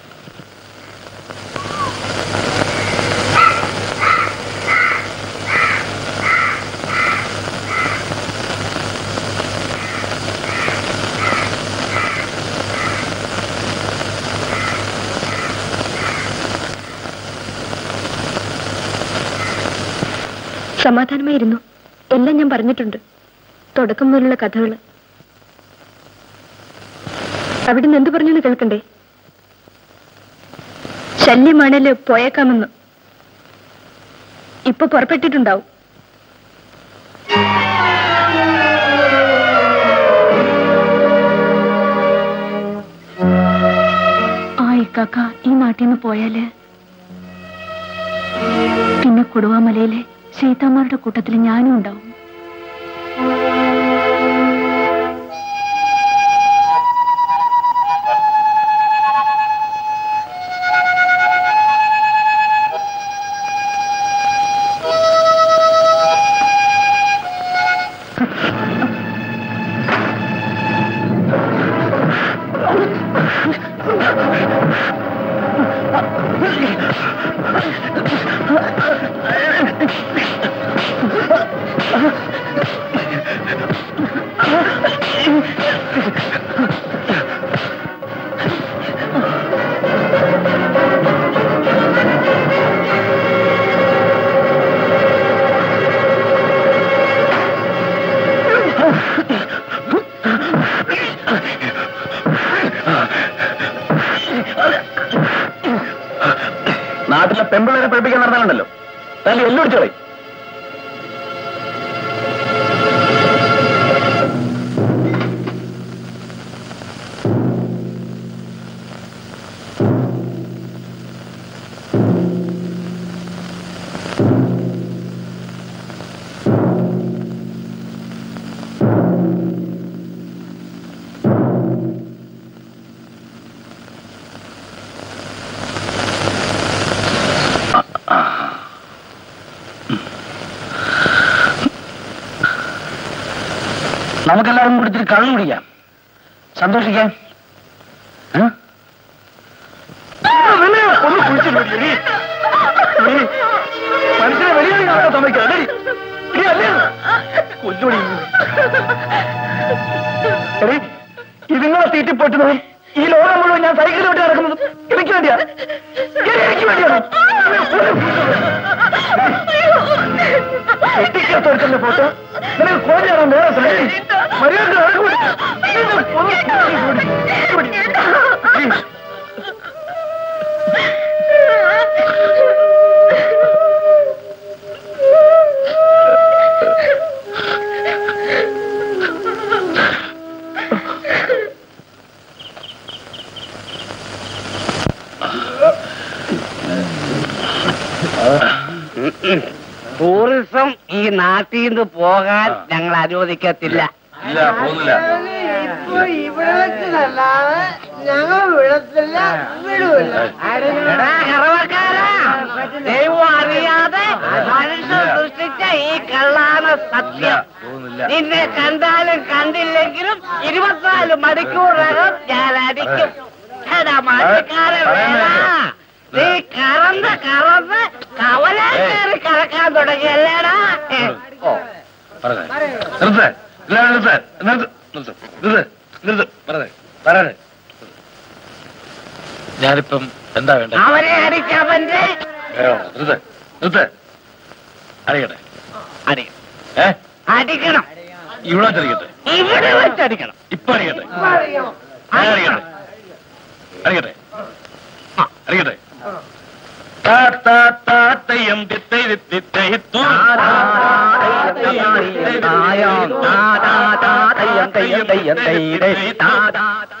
സമാധാനമായിരുന്നു. എല്ലാം ഞാൻ പറഞ്ഞിട്ടുണ്ട്. തുടക്കം മുതലുള്ള കഥകൾ. അവിടെ നിന്ന് എന്ത് പറഞ്ഞു കേൾക്കണ്ടേ? ശല്യമാണല്ലോ പോയേക്കാമെന്ന്. ഇപ്പൊ പുറപ്പെട്ടിട്ടുണ്ടാവും. ആ ഈ നാട്ടിൽ നിന്ന് പോയാൽ? പിന്നെ കൊടുവാമലയിലെ ശൈത്താന്മാരുടെ കൂട്ടത്തിൽ ഞാനും ഉണ്ടാവും. കൊടുത്തിട്ട് കള്ളു കുടിക്കാം സന്തോഷിക്കാം. അനുവദിക്കത്തില്ല. ഇല്ല പോകുന്നില്ല. ഞങ്ങൾ വിടത്തില്ല വിടൂല. ദൈവം അറിയാതെ മനുഷ്യൻ സൃഷ്ടിച്ച ഈ കള്ളാണ് സത്യം. നിന്നെ കണ്ടാലും കണ്ടില്ലെങ്കിലും ഇരുപത്തിനാല് മണിക്കൂറിനകം ഞാൻ അടിക്കും. മാറ്റിക്കാരൻ നീ കറന്ന് കറന്ന് കവലാൻ കയറി കറക്കാൻ തുടങ്ങിയല്ലേടാ. ഞാനിപ്പം എന്താ വേണ്ട. അവനെ അടിച്ചവന്റെ നിർത്ത് നിർത്ത് അറിയട്ടെ. അടി. ഏ? അടിക്കണം. ഇവിടെ വെച്ചടിക്കട്ടെ ഇവിടെ വെച്ചടിക്കണം ഇപ്പൊ അറിയട്ടെ. അറിയാം ഞാൻ അറിയട്ടെ. അറിയട്ടെ ആ അറിയട്ടെ താ താ താ തെയ്യം തിത്തൈ തിത്തൈ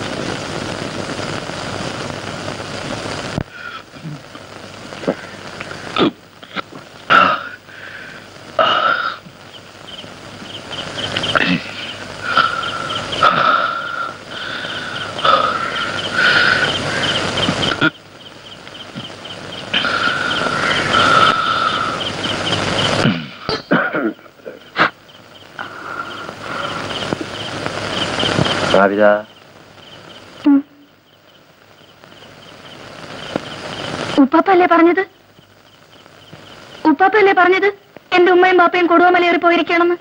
കവിത ഉപ്പാപ്പല്ലേ പറഞ്ഞത്? ഉപ്പാപ്പല്ലേ പറഞ്ഞത്? എന്റെ ഉമ്മയും പാപ്പയും കൊടുവമലയേറി പോയിരിക്കണമെന്ന്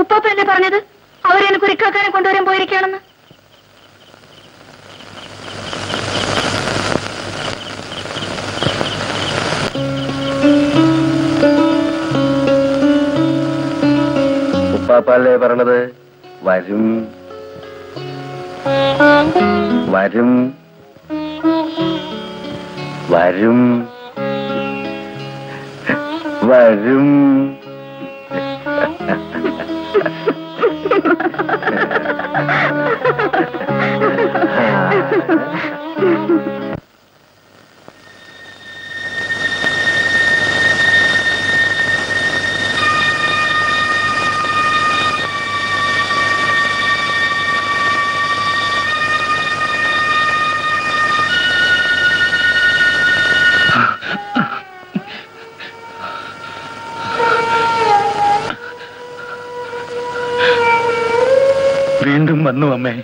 ഉപ്പാപ്പല്ലേ പറഞ്ഞത്? അവരെന്നെ കുരിക്കാക്കാനെ കൊണ്ടുവരാൻ പോയിരിക്കണമെന്ന് ഉപ്പാപ്പല്ലേ പറഞ്ഞത്? വരും. വരും. വരും. വരും വീണ്ടും വന്നു അമ്മേ.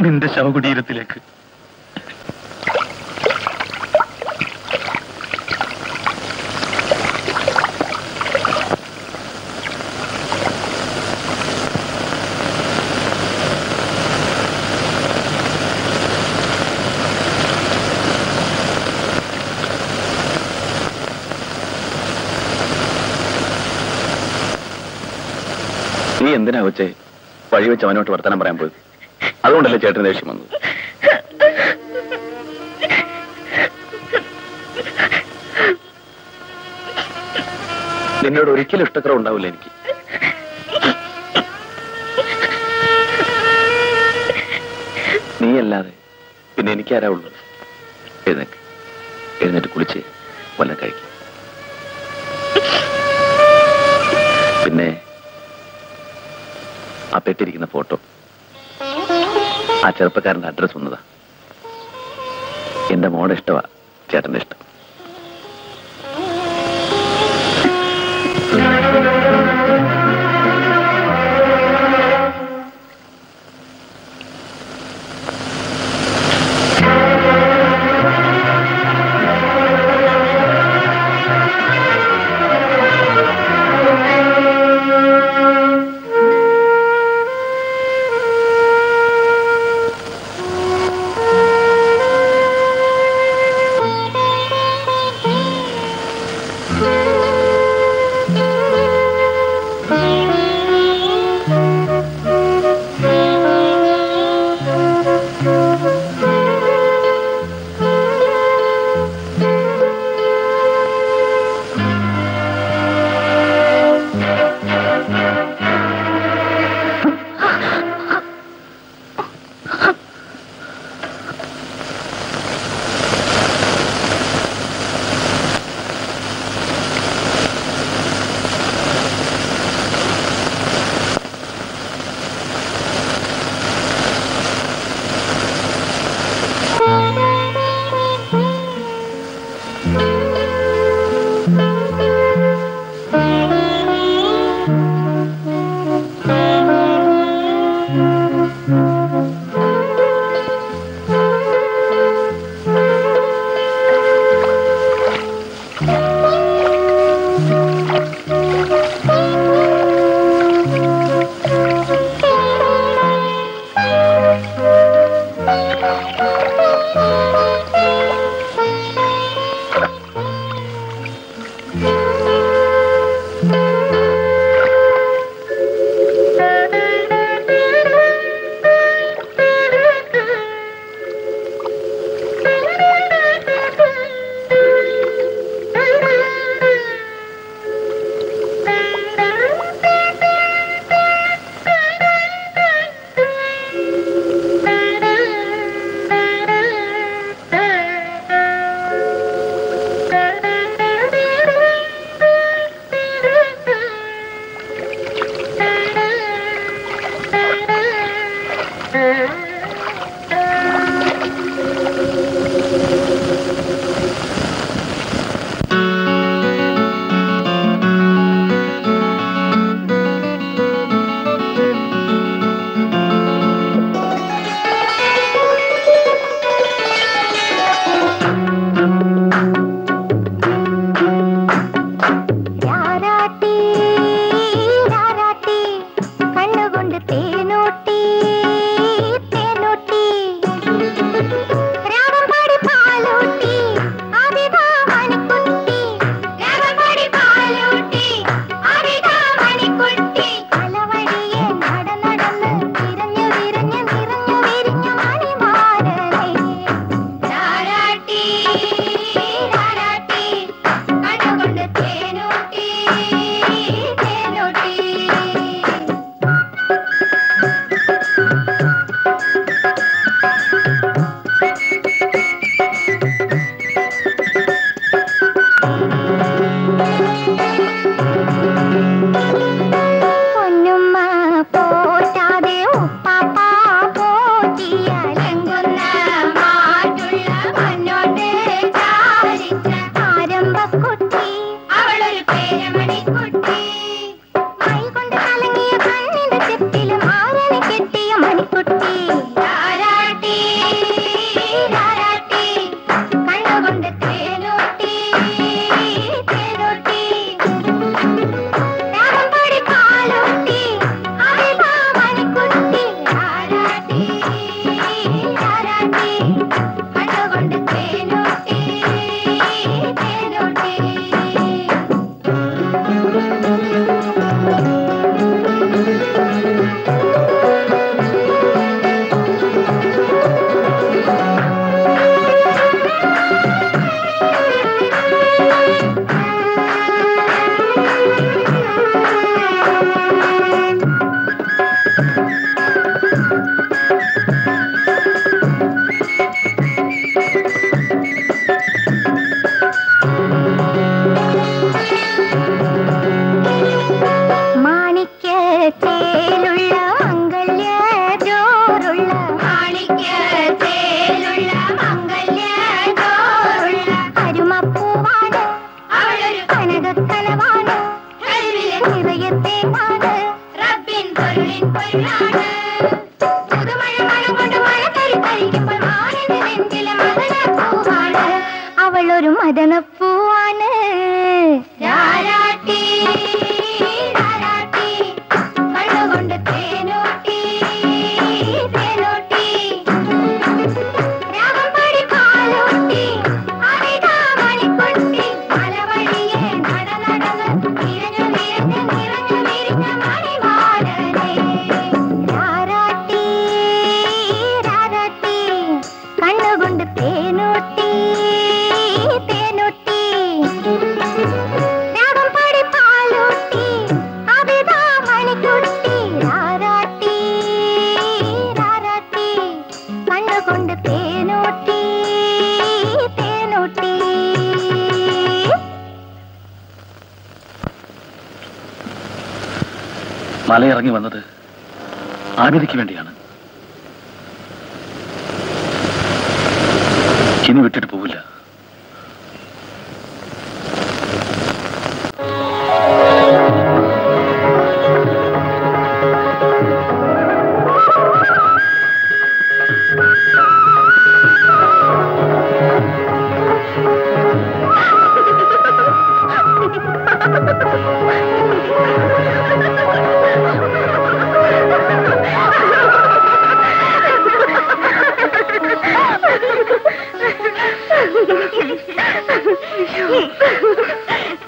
നിന്റെ ശവകുടീരത്തിലേക്ക്. എന്തിനാ കൊച്ചേ വഴി വെച്ച് അവനോട്ട് വർത്തമാനം പറയാൻ പോയി അതുകൊണ്ടല്ലേ ചേട്ടൻ ദേഷ്യം വന്നത്? നിന്നോട് ഒരിക്കലും ഇഷ്ടക്കുറവ് ഉണ്ടാവില്ല എനിക്ക്. നീയല്ലാതെ പിന്നെ എനിക്കാരാ ഉള്ളു എഴുന്നേക്ക്. എഴുന്നേറ്റ് കുളിച്ച് വല്ല കഴിക്കും. ആ പെട്ടിരിക്കുന്ന ഫോട്ടോ. ആ ചെറുപ്പക്കാരന്റെ അഡ്രസ് ഒന്നതാ എന്റെ മോടെ ഇഷ്ടമാണ് ചേട്ടന്റെ ഇഷ്ടം.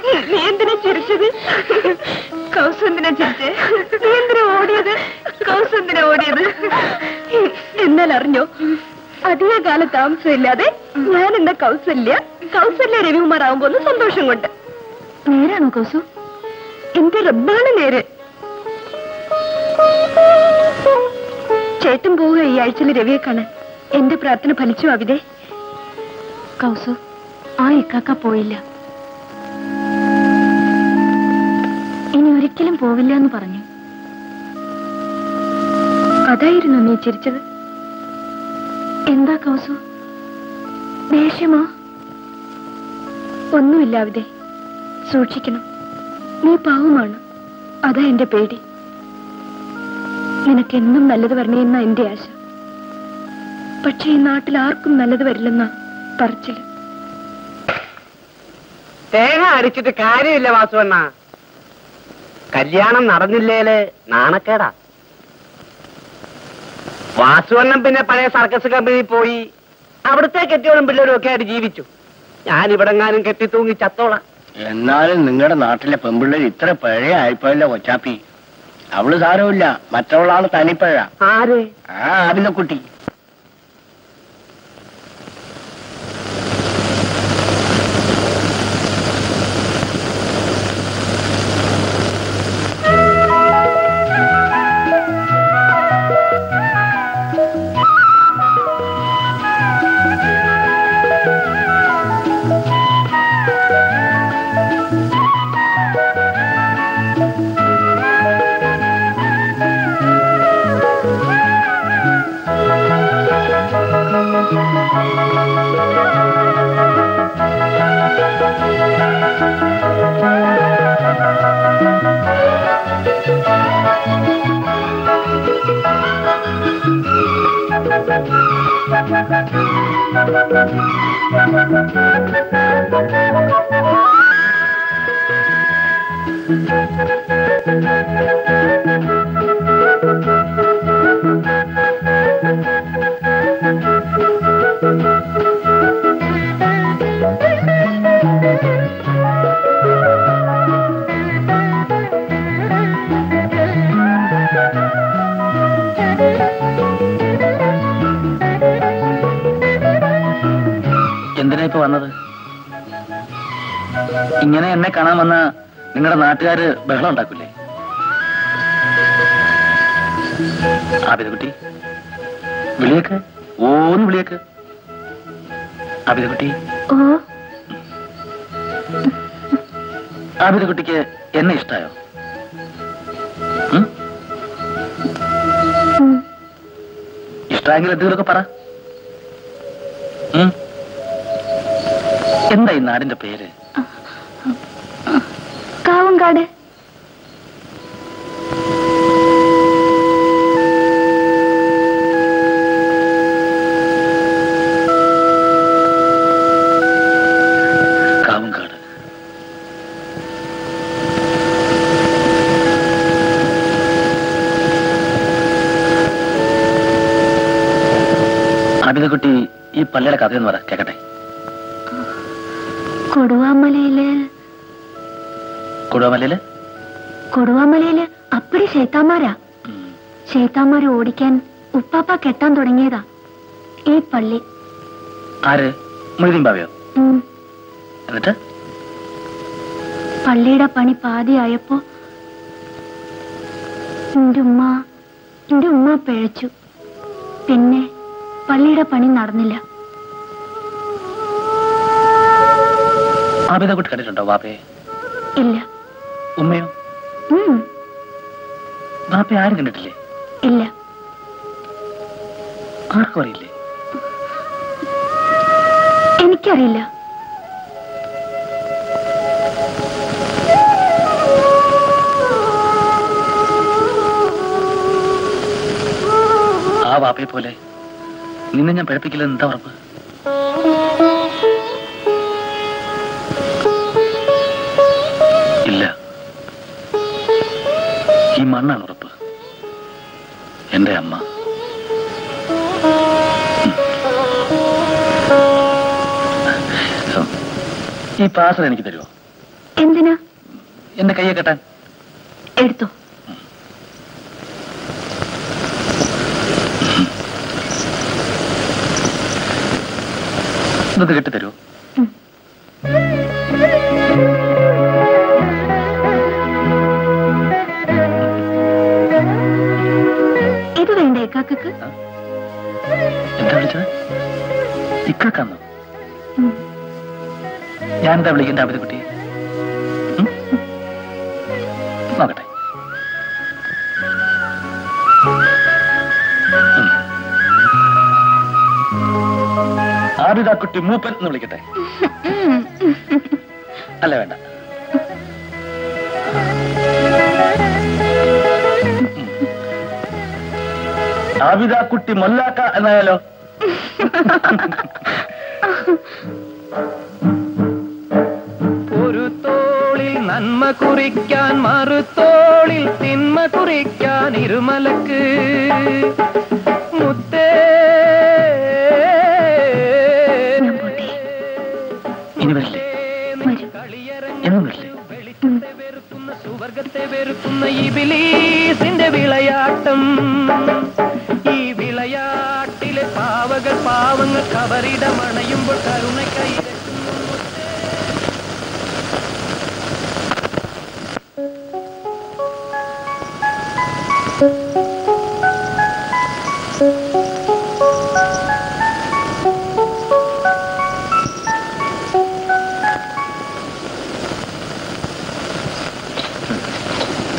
നീ ചിരിച്ചേ? എന്നാൽ അറിഞ്ഞോ അധിക കാല താമസമില്ലാതെ ഞാൻ എന്ന കൗസല്യ കൗസല്യ രവികുമാർ ആവുമ്പോന്ന് സന്തോഷം കൊണ്ട്. നേരാണോ കൗസു? എന്റെ റബ്ബാണ് നേര്. ചേട്ടൻ പോവുക ഈ ആഴ്ചയിൽ രവിയെ കാണാൻ. എന്റെ പ്രാർത്ഥന ഫലിച്ചു അവിടെ കൗസു ആ ഇക്കാക്ക പോയില്ല. ഒരിക്കലും പോവില്ല എന്ന് പറഞ്ഞു. അതായിരുന്നു നീ ചിരിച്ചത്. എന്താ കൗസു? ദേഷ്യമോ? ഒന്നുമില്ല അവിടെ. സൂക്ഷിക്കണം. നീ പാവമാണ്. അതാ എന്റെ പേടി. നിനക്കെന്നും നല്ലത് വരണേന്ന എന്റെ ആശ. പക്ഷേ ഈ നാട്ടിൽ ആർക്കും നല്ലത് വരില്ലെന്ന പറച്ചിൽ. തേങ്ങ അടിച്ചിട്ട് കാര്യമില്ല വാസുവണ്ണ. കല്യാണം നടന്നില്ലേൽ നാണക്കേടാ. വാസുവണ്ണൻ പിന്നെ പഴയ സർക്കസ് കമ്പനിയിൽ പോയി അവിടുത്തെ കെട്ടിയോളും പിള്ളേരും ഒക്കെ ആയിട്ട് ജീവിച്ചു. ഞാൻ ഇവിടെങ്ങാനും കെട്ടി തൂങ്ങി ചത്തോളാം. എന്നാലും നിങ്ങളുടെ നാട്ടിലെ പെൺപിള്ളേർ ഇത്ര പഴയ ആയിപ്പോയല്ലോ കൊച്ചാപ്പി. അവൾ സാരമില്ല. മറ്റവളാണ് തനിപ്പഴ. ആര്? ആ ആബിലക്കുട്ടി എന്തിനാ ഇപ്പൊ വന്നത്? ഇങ്ങനെ എന്നെ കാണാൻ വന്ന നിങ്ങളുടെ നാട്ടുകാര് ബഹളം ഉണ്ടാക്കൂലേ? ആബിദക്കുട്ടി വിളിയേക്ക്. ഓന്ന് വിളിയേക്ക്. ആബിദക്കുട്ടി ഓ. ആബിദക്കുട്ടിക്ക് എന്നെ ഇഷ്ടായോ. ഇഷ്ടമെങ്കിൽ എന്തെങ്കിലുമൊക്കെ പറ. എന്താ ഈ നാടിന്റെ പേര്? കാവുംകാട്. അമിതകുട്ടി ഈ പള്ളിയുടെ കഥയെന്ന് പറ കേക്കട്ടെ? കൊടുവാമലയിൽ. കൊടുവമലയിൽ? കൊടുവാമലയിൽ അപ്പടി ശേത്താമാരാ ശേത്താമാര് ഓടിക്കാൻ ഉപ്പാപ്പ കെട്ടാൻ തുടങ്ങിയതാ. ഈ പള്ളി. ആര്. എന്നിട്ട്? പള്ളിയുടെ പണി പാതിയായപ്പോ എന്റെ ഉമ്മ എന്റെ ഉമ്മ പിഴച്ചു. പിന്നെ പള്ളിയുടെ പണി നടന്നില്ല. ആബിദ കുട്ടി കണ്ടിട്ടുണ്ടോ ബാപ്പയെ ഇല്ല. ഉമ്മയോ? ബാപ്പ ആരും കണ്ടിട്ടില്ലേ? ഇല്ല. ആർക്കും അറിയില്ലേ? എനിക്കറിയില്ല. ആ ബാപ്പയെ പോലെ നിന്നെ ഞാൻ പഠിപ്പിക്കില്ലെന്ന് എന്താ ഉറപ്പ്? ഈ മണ്ണാണ് ഉറപ്പ്. എന്റെ അമ്മ. ഈ പാസൽ എനിക്ക് തരുമോ എന്തിനാ? എന്റെ കയ്യെ കെട്ടാൻ. എടുത്തോ. ഇന്നത് കെട്ടിത്തരുമോ ഇക്കാക്കാന്നോ ഞാനെന്താ ഞാൻ എന്താ വിളിക്കേണ്ട അമിത കുട്ടി നോക്കട്ടെ ആരുടെ കുട്ടി മൂപ്പൻ എന്ന് വിളിക്കട്ടെ. അല്ല വേണ്ട. ആവിതാ കുട്ടി മൊല്ലാക്ക എന്നായാലോ? ഒരു തോളിൽ നന്മ കുറിക്കാൻ മറുത്തോളിൽ തിന്മ കുറിക്കാൻ ഇരുമലക്ക് മുത്തേ. ഇനി വരില്ലേ. വരും എന്നും വരില്ലേ. വെളിച്ചത്തെ വെറുക്കുന്ന സുവർഗത്തെ വെറുക്കുന്ന ഈ ബിലീസിന്റെ വിളയാട്ടം. ഈ വിളയാട്ടിലെ പാവകൾ പാവങ്ങൾ കബറിടമണയുമ്പോൾ കരുണ കൈരക്കുന്നു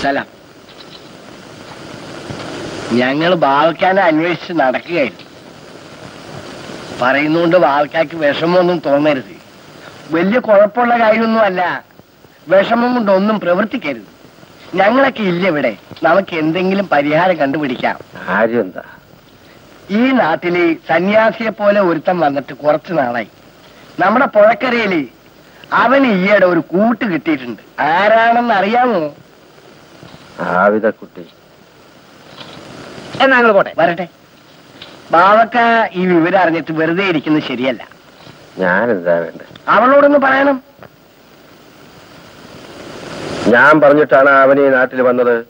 സലാം ഞങ്ങൾ ബാവക്കാനെ അന്വേഷിച്ച് നടക്കുകയായിരുന്നു. പറയുന്നുകൊണ്ട് ആൾക്കാർക്ക് വിഷമമൊന്നും തോന്നരുത്. വലിയ കുഴപ്പമുള്ള കാര്യമൊന്നുമല്ല. വിഷമം കൊണ്ടൊന്നും പ്രവർത്തിക്കരുത്. ഞങ്ങളൊക്കെ ഇല്ല ഇവിടെ. നമുക്ക് എന്തെങ്കിലും പരിഹാരം കണ്ടുപിടിക്കാം. എന്താ ഈ നാട്ടിൽ സന്യാസിയെ പോലെ ഒരുത്തൻ വന്നിട്ട് കുറച്ചു നാളായി. നമ്മുടെ പുഴക്കരയിൽ അവന് ഈയിടെ ഒരു കൂട്ട് കിട്ടിയിട്ടുണ്ട്. ആരാണെന്ന് അറിയാമോ? ആവിതക്കുട്ടി. എന്നാ ഞങ്ങൾ പോട്ടെ? വരട്ടെ. ബാവക്ക ഈ വിവരം അറിഞ്ഞിട്ട് വെറുതെ ഇരിക്കുന്നത് ശരിയല്ല. ഞാനെന്താ വേണ്ട? അവളോടൊന്ന് പറയണം. ഞാൻ പറഞ്ഞിട്ടാണ് അവൻ ഈ നാട്ടിൽ വന്നത്.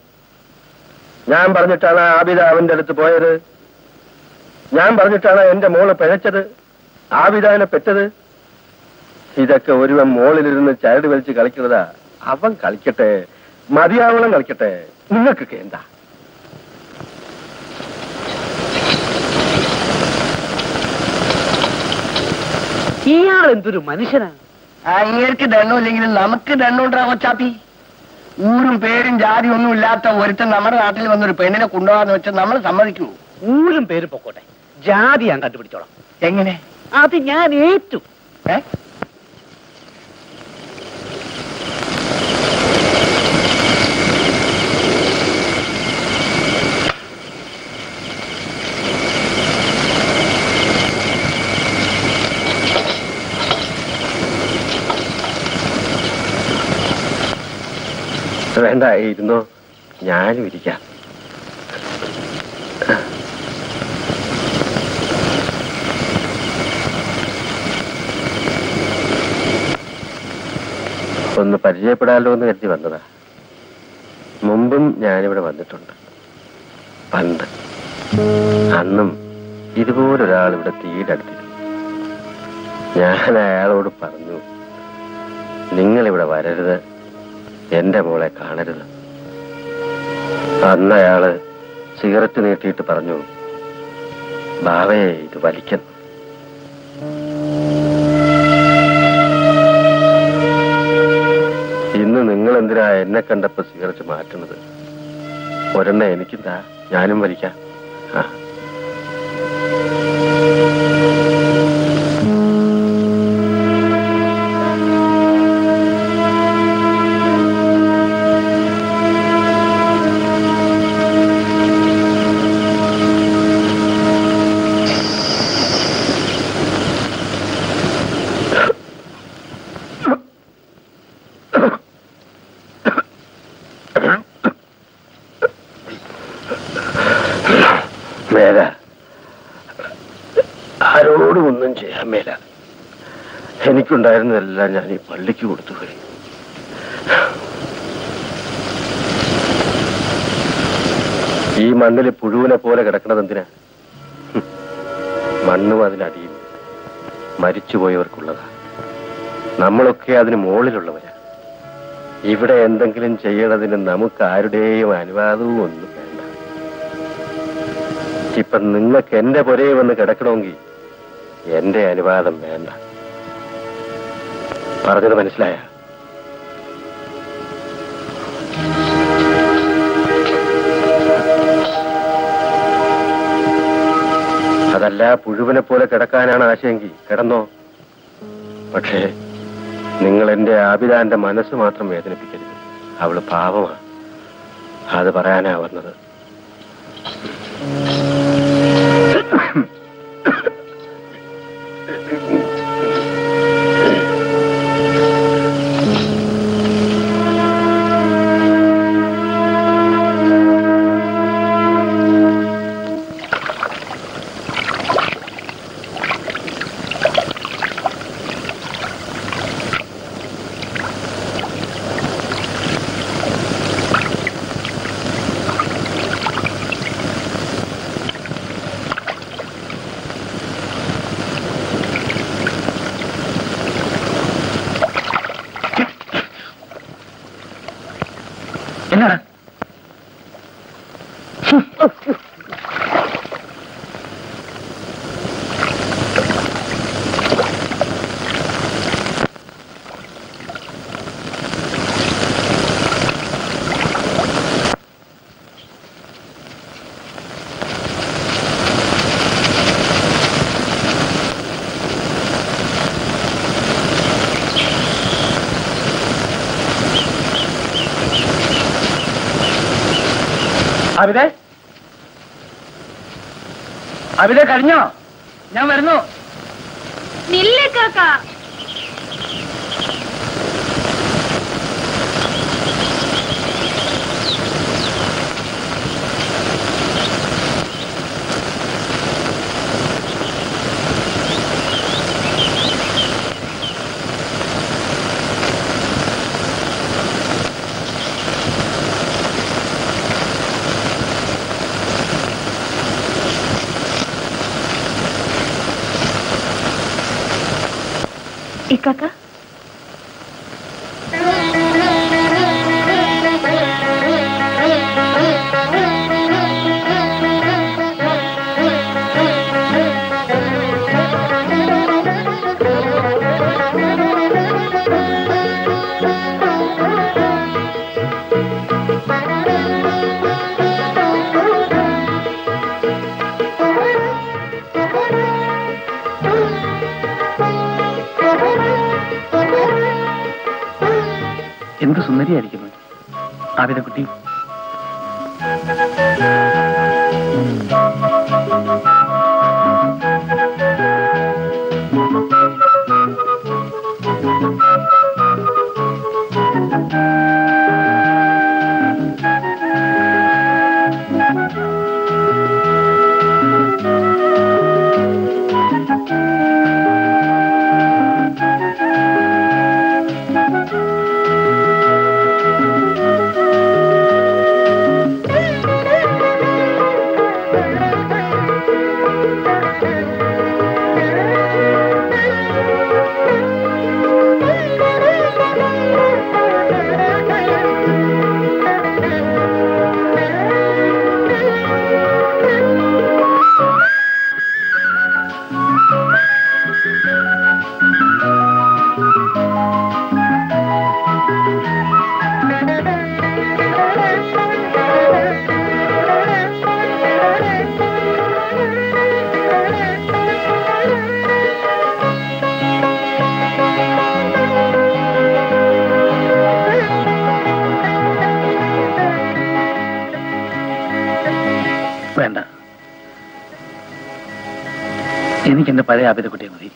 ഞാൻ പറഞ്ഞിട്ടാണ് ആബിദ അവന്റെ അടുത്ത് പോയത്. ഞാൻ പറഞ്ഞിട്ടാണ് എന്റെ മോൾ പിഴച്ചത് ആബിദാനെ പെറ്റത്. ഇതൊക്കെ ഒരുവൻ മോളിലിരുന്ന് ചരട് വലിച്ച് കളിക്കുന്നതാ. അവൻ കളിക്കട്ടെ മതിയാവണം കളിക്കട്ടെ. നിങ്ങൾക്കൊക്കെ എന്താ? ഇയാൾ എന്തൊരു മനുഷ്യനാണ്? അങ്ങേർക്ക് ദണ്ണമില്ലെങ്കിലും നമുക്ക് ദണ്ണുണ്ടാ കൊച്ചാപ്പി ഊരും പേരും ജാതി ഒന്നും ഇല്ലാത്ത ഒരുത്തൻ നമ്മുടെ നാട്ടിൽ വന്നൊരു പെണ്ണിനെ കൊണ്ടുപോകാന്ന് വെച്ചാൽ നമ്മൾ സമ്മതിക്കൂ. ഊരും പേര് പൊക്കോട്ടെ. ജാതി ഞാൻ കണ്ടുപിടിച്ചോളാം. എങ്ങനെ? അത് ഞാൻ ഏറ്റു. ഏ? വേണ്ട ഇരുന്നോ ഞാനും ഇരിക്കാം. ഒന്ന് പരിചയപ്പെടാമല്ലോ എന്ന് കരുതി വന്നതാ. മുമ്പും ഞാനിവിടെ വന്നിട്ടുണ്ട്. പണ്ട്. അന്നും ഇതുപോലൊരാൾ ഇവിടെ തീരടുത്തിരുന്നു. ഞാൻ അയാളോട് പറഞ്ഞു നിങ്ങളിവിടെ വരരുത്. എന്റെ മോളെ കാണരുത്. അന്ന് അയാൾ സിഗരറ്റ് നീട്ടിയിട്ട് പറഞ്ഞു ബാവയെ ഇത് വലിക്കുന്നു ഇന്ന് നിങ്ങൾ എന്തിനാ എന്നെ കണ്ടപ്പോ സിഗരറ്റ് മാറ്റുന്നത്? ഒരെണ്ണ എനിക്കെന്താ ഞാനും വലിക്കാം. ആ. എനിക്കുണ്ടായിരുന്നതെല്ലാം ഞാൻ ഈ പള്ളിക്ക് കൊടുത്തു കഴിഞ്ഞു. ഈ മണ്ണിൽ പുഴുവിനെ പോലെ കിടക്കണത് എന്തിനാ. മണ്ണും അതിനടിയും മരിച്ചുപോയവർക്കുള്ളതാ. നമ്മളൊക്കെ അതിന് മുകളിലുള്ളവരാ. ഇവിടെ എന്തെങ്കിലും ചെയ്യണതിന് നമുക്ക് ആരുടെയും അനുവാദവും ഒന്നും വേണ്ട. ഇപ്പൊ നിങ്ങൾക്ക് എന്റെ പുരയിൽ വന്ന് കിടക്കണമെങ്കിൽ എന്റെ അനുവാദം വേണ്ട. പറഞ്ഞത് മനസ്സിലായ? അതല്ല പുഴുവിനെ പോലെ കിടക്കാനാണ് ആശയെങ്കിൽ കിടന്നോ? പക്ഷേ നിങ്ങൾ എന്റെ ആബിദാന്റെ മനസ്സ് മാത്രം വേദനിപ്പിക്കരുത്. അവൾ പാവമാണ് അത് പറയാനാ വന്നത് എന്നാടാ അവിതെ അവിതെ കഴിഞ്ഞോ ഞാൻ വരുന്നു. നില്ലേ കാക്ക. ഇക്കാക്ക ആവിത പഴയ ആബിത കുട്ടിയെ മതി.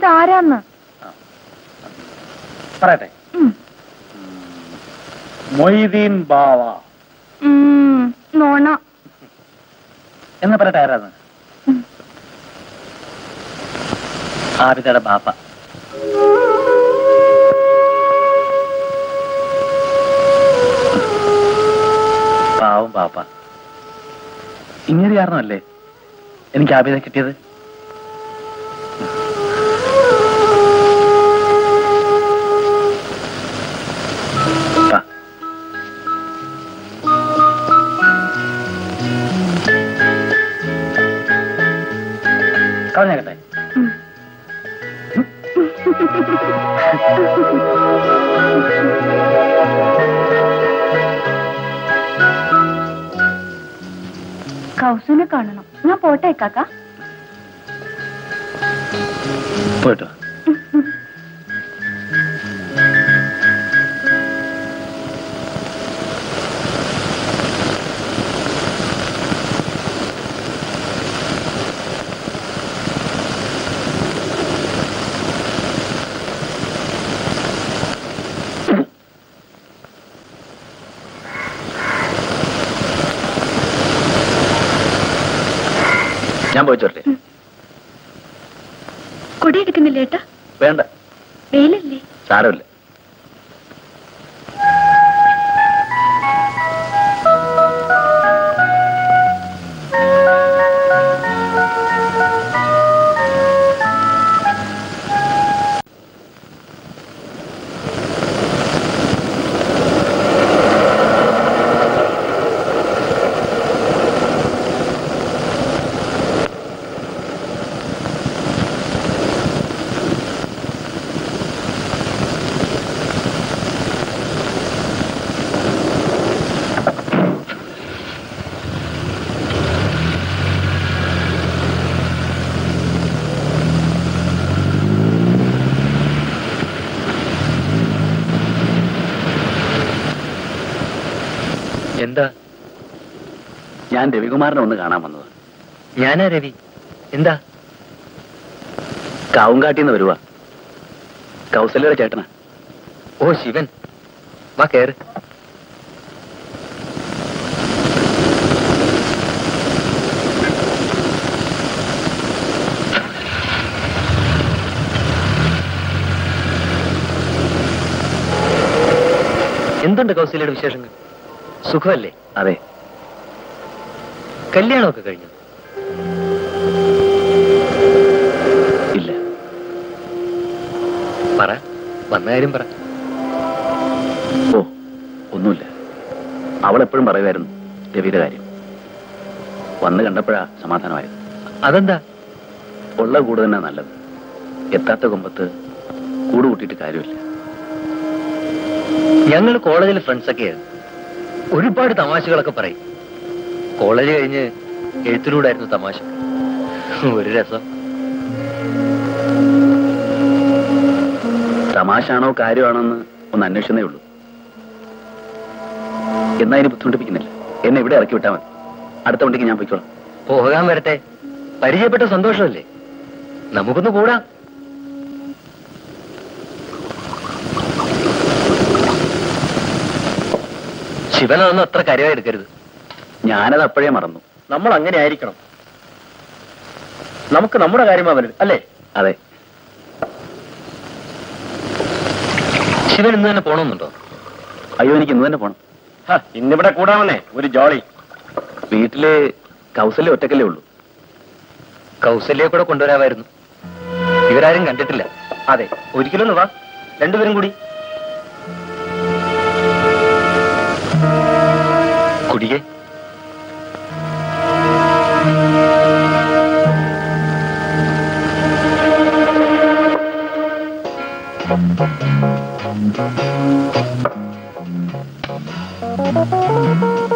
ഇതാരാന്ന്? പറയട്ടെ. മൊയ്തീൻ ബാവ. നോണ എന്ന് പറയട്ടെ ആരാന്ന്. ആബിതയുടെ ബാപ്പ. പാവം പാപ്പ ഇങ്ങനെ കാരണമല്ലേ എനിക്ക് ആബിത കിട്ടിയത്? രവികുമാരനെ ഒന്ന് കാണാൻ വന്നത്. ഞാനാ രവി. എന്താ? കാവുംകാട്ടിന്ന് വരുവാ. കൗസല്യയുടെ ചേട്ടനാ. ഓ ശിവൻ. വാ കേറ്. എന്തുണ്ട് കൗസല്യയുടെ വിശേഷങ്ങൾ? സുഖമല്ലേ? അതെ. കല്യാണമൊക്കെ കഴിഞ്ഞു. ഇല്ല. പറ. വന്ന കാര്യം പറ. ഓ ഒന്നുമില്ല. അവൾ എപ്പോഴും പറയുമായിരുന്നു രവിയുടെ കാര്യം. വന്ന് കണ്ടപ്പോഴാ സമാധാനമായത്. അതെന്താ? ഉള്ള കൂടെ തന്നെ നല്ലത്. എത്താത്ത കൊമ്പത്ത് കൂട് കൂട്ടിയിട്ട് കാര്യമില്ല. ഞങ്ങൾ കോളേജിലെ ഫ്രണ്ട്സ് ഒക്കെയാണ് ഒരുപാട് തമാശകളൊക്കെ പറയും. കോളേജ് കഴിഞ്ഞ് എഴുത്തിലൂടായിരുന്നു തമാശ. ഒരു രസം. തമാശാണോ കാര്യമാണോ എന്ന് ഒന്ന് അന്വേഷിച്ചതേ ഉള്ളൂ. എന്നാ ഇനി ബുദ്ധിമുട്ടിപ്പിക്കുന്നില്ല. എന്നെ ഇവിടെ ഇറക്കി വിട്ടാൽ മതി. അടുത്ത വണ്ടിക്ക് ഞാൻ പോയിക്കോളാം. പോകാൻ വരട്ടെ. പരിചയപ്പെട്ട സന്തോഷമല്ലേ? നമുക്കൊന്ന് കൂടാം. ശിവനൊന്നും അത്ര കരുവായി എടുക്കരുത്. ഞാനത് അപ്പോഴേ മറന്നു. നമ്മൾ അങ്ങനെ ആയിരിക്കണം. നമുക്ക് നമ്മുടെ കാര്യമാ വലുത് അല്ലേ? അതെ. ശിവൻ ഇന്ന് തന്നെ പോണമെന്നുണ്ടോ അയ്യോ എനിക്ക് ഇന്ന് തന്നെ പോണം. ഇന്നിവിടെ കൂടാമെന്നേ ഒരു ജോളി. വീട്ടിൽ കൗസല്യ ഒറ്റക്കല്ലേ ഉള്ളൂ. കൗസല്യെ കൂടെ കൊണ്ടുവരാമായിരുന്നു. ഇവരാരും കണ്ടിട്ടില്ല. അതെ ഒരിക്കലൊന്ന് വാ. രണ്ടുപേരും കൂടി. കുടിയെ ഒരു മിനിറ്റ്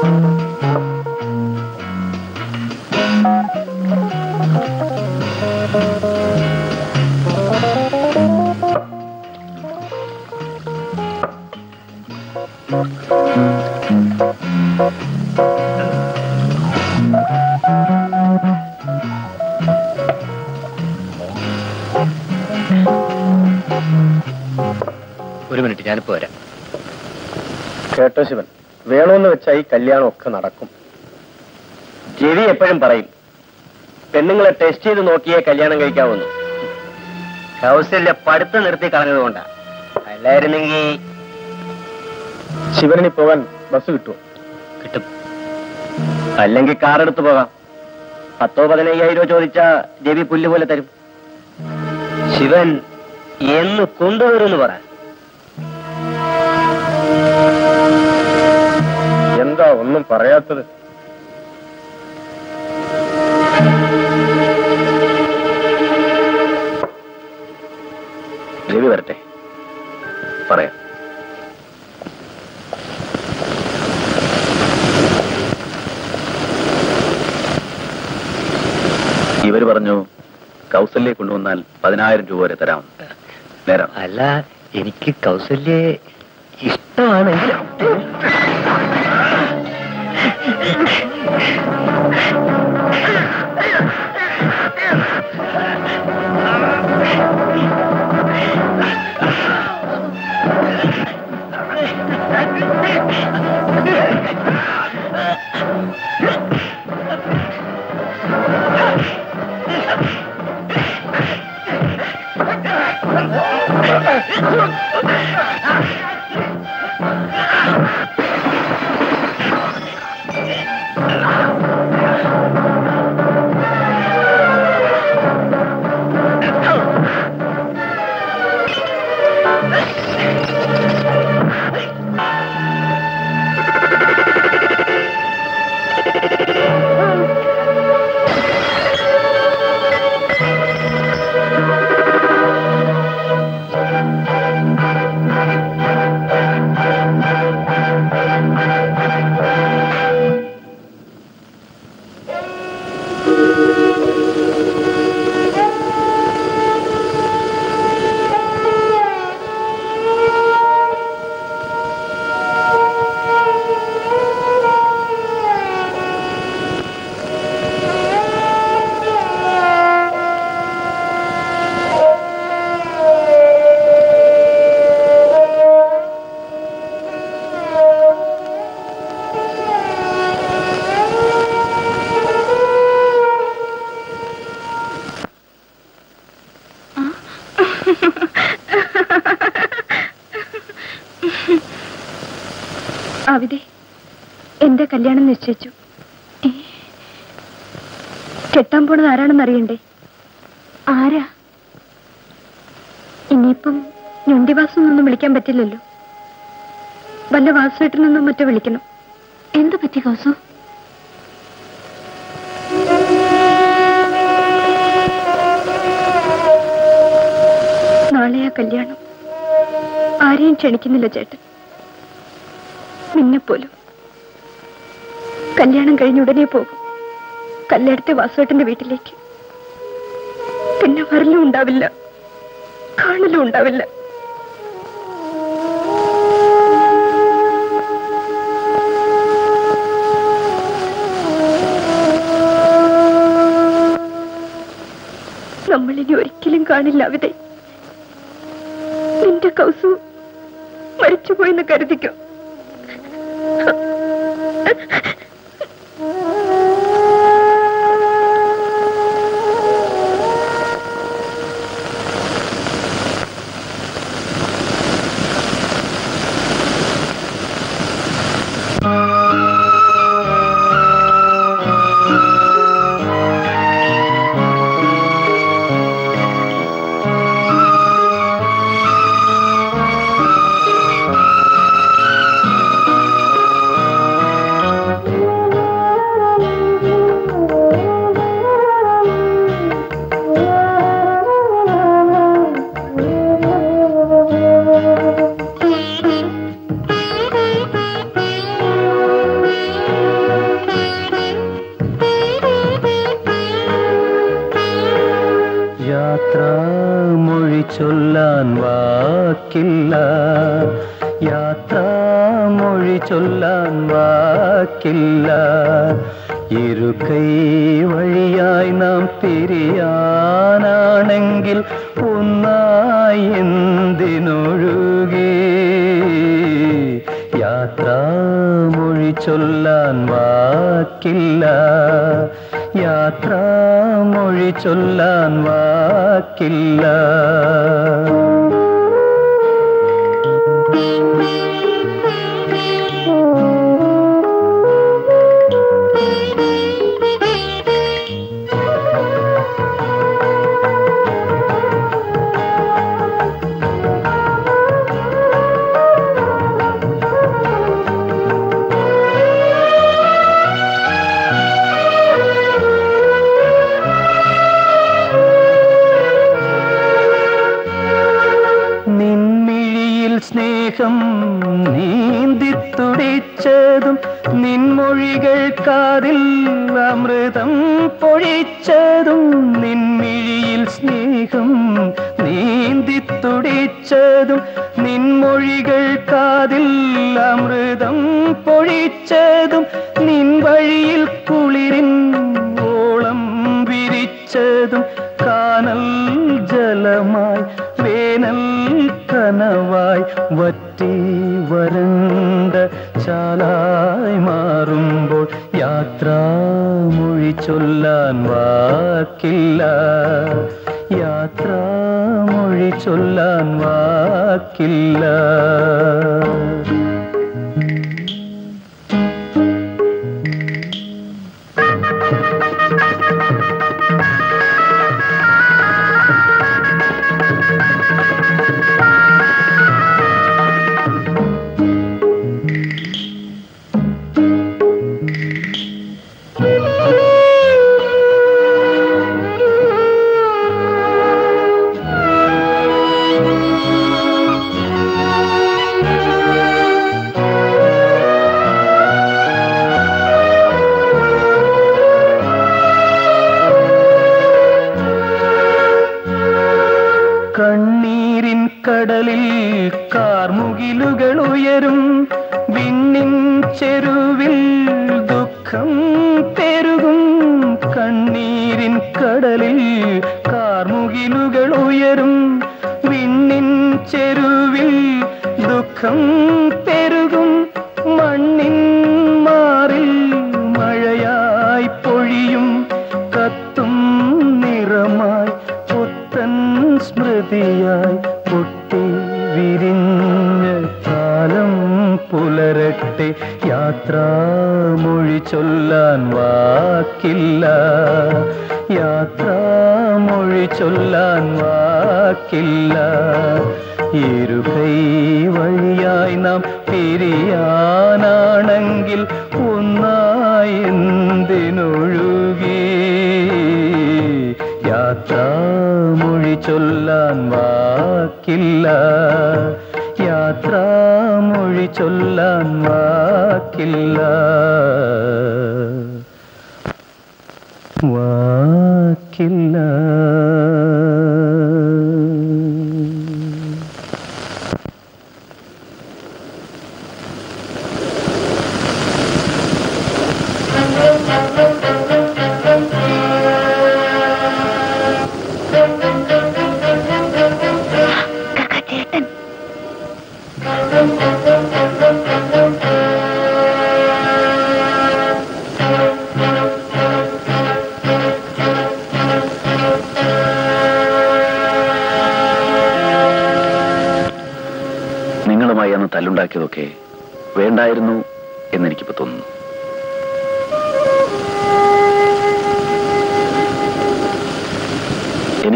ഞാനിപ്പോ വരാം. കേട്ടോ ശിവൻ. വേണമെന്ന് വെച്ചാൽ ഈ കല്യാണം ഒക്കെ നടക്കും. ജെവി എപ്പോഴും പറയും പെണ്ണുങ്ങളെ ടെസ്റ്റ് ചെയ്ത് നോക്കിയേ കല്യാണം കഴിക്കാവുന്നു. കൗസല്യ പഠിത്തം നിർത്തി കളഞ്ഞത് കൊണ്ടാ. അല്ലായിരുന്നെങ്കിൽ ശിവനി പോകാൻ ബസ് കിട്ടുമോ കിട്ടും. അല്ലെങ്കിൽ കാർ എടുത്ത് പോകാം. പത്തോ പതിനയ്യായിരം രൂപ ചോദിച്ചാ ജെവി പുല്ല് പോലെ തരും. ശിവൻ എന്ന് കൊണ്ടുവരുമെന്ന് പറ. എന്താ ഒന്നും പറയാത്തത്? രവി വരട്ടെ. പറയാം. ഇവർ പറഞ്ഞു കൗസല്യെ കൊണ്ടുവന്നാൽ പതിനായിരം രൂപ വരെ തരാം. നേരം അല്ല എനിക്ക് കൗസല്യെ ഇഷ്ടമാണെങ്കിൽ അവിടെ Thank you. കല്യാണം നിശ്ചയിച്ചു? കെട്ടാൻ പോണത് ആരാണെന്ന് അറിയണ്ടേ? ആരാ? ഇനിയിപ്പം ഞൊണ്ടിവാസം ഒന്നും വിളിക്കാൻ പറ്റില്ലല്ലോ. വല്ല വാസുവേട്ടിൽ നിന്നും മറ്റോ വിളിക്കണം. എന്ത് പറ്റി കൗസു? നാളെയാ കല്യാണം. ആരെയും ക്ഷണിക്കുന്നില്ല ചേട്ടൻ. കല്യാണം കഴിഞ്ഞ് ഉടനെ പോകും. കല്യാണത്തെ വാസുവേട്ടന്റെ വീട്ടിലേക്ക്. പിന്നെ വരലും ഉണ്ടാവില്ല. കാണലും ഉണ്ടാവില്ല. നമ്മളിനി ഒരിക്കലും കാണില്ല അവിടെ നിന്റെ കൗസു മരിച്ചുപോയെന്ന് കരുതിക്കോ?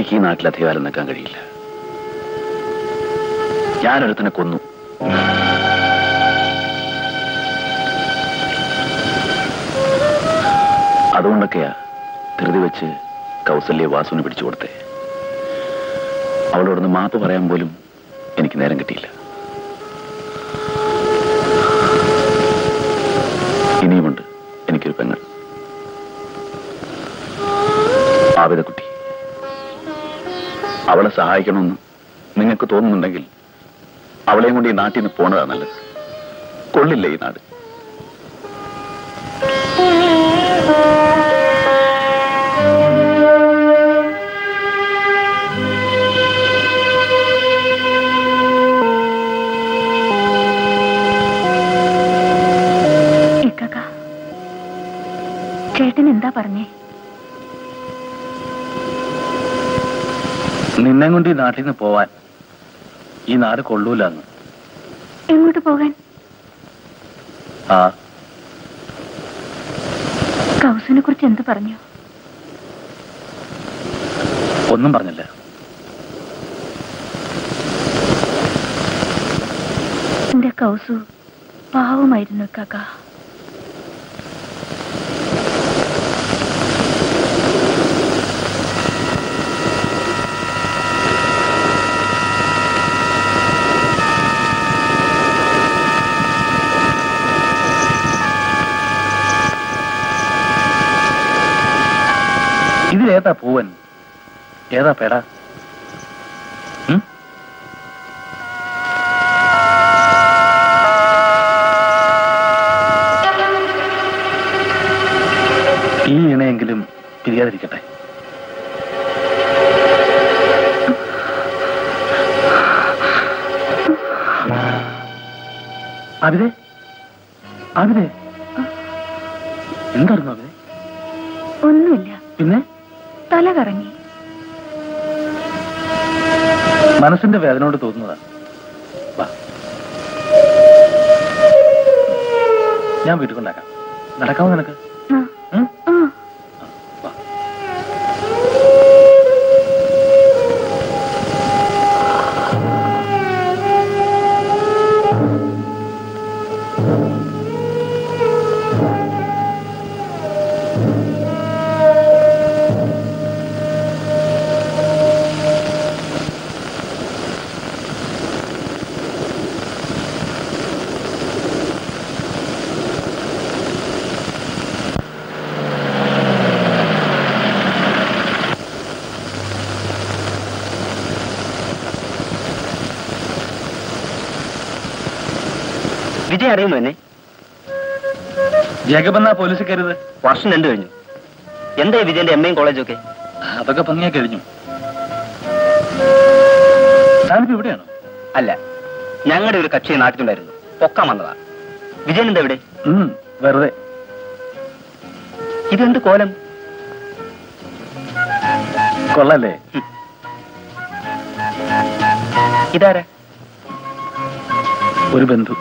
എനിക്ക് ഈ നാട്ടിൽ അധികാരം നിൽക്കാൻ കഴിയില്ല. ഞാനൊരുത്തിനെ കൊന്നു. അതുകൊണ്ടൊക്കെയാ ധൃതി വെച്ച് കൗസല്യ വാസുവിന് പിടിച്ചു കൊടുത്തേ. അവളോടൊന്ന് മാപ്പ് പറയാൻ പോലും എനിക്ക് നേരം കിട്ടിയില്ല. അവളെ സഹായിക്കണമെന്ന് നിങ്ങൾക്ക് തോന്നുന്നുണ്ടെങ്കിൽ അവളെയും കൊണ്ട് ഈ നാട്ടിൽ നിന്ന് പോണതാ നല്ലത്. കൊള്ളില്ല ഈ നാട്. ചേട്ടൻ എന്താ പറഞ്ഞേ? നിന്നെ കൊണ്ട് ഈ നാട്ടിൽ നിന്ന് പോവാൻ ഈ നാട് കൊള്ളൂലെന്ന്. എങ്ങോട്ട് പോകാൻ? ആ. കൗസിനെ കുറിച്ച് എന്ത് പറഞ്ഞു? ഒന്നും പറഞ്ഞില്ല. എന്റെ കൗസു പാവമായിരുന്നു ഇക്കാക്ക ഇതിലേതാ പൂവൻ? ഏതാ പേട? ഈ ഇണയെങ്കിലും പിരിയാതിരിക്കട്ടെ. അവിടെ അവിതെ എന്തായിരുന്നു അവിതെ ഒന്നുമില്ല പിന്നെ തല കറങ്ങി മനസ്സിന്റെ വേദനയോട് കൊണ്ട് വാ. ഞാൻ വീട്ടിൽ കൊണ്ടാക്കാം നടക്കാമോ നിനക്ക്? ജേക്കബ് പോലീസ് കരുത് വർഷം രണ്ടു കഴിഞ്ഞു. എന്താ വിജയന്റെ എം എയും കോളേജും ഒക്കെ? അതൊക്കെ ഭംഗിയാ കഴിഞ്ഞു. താനിപ്പോ ഇവിടെയാണോ? അല്ല ഞങ്ങളുടെ ഒരു കക്ഷി നാട്ടിലുണ്ടായിരുന്നു. പൊക്കാൻ വന്നതാ. വിജയൻ എന്താ ഇവിടെ? വെറുതെ. ഇതെന്ത് കോലം? കൊള്ളല്ലേ? ഇതാരാ? ഒരു ബന്ധു.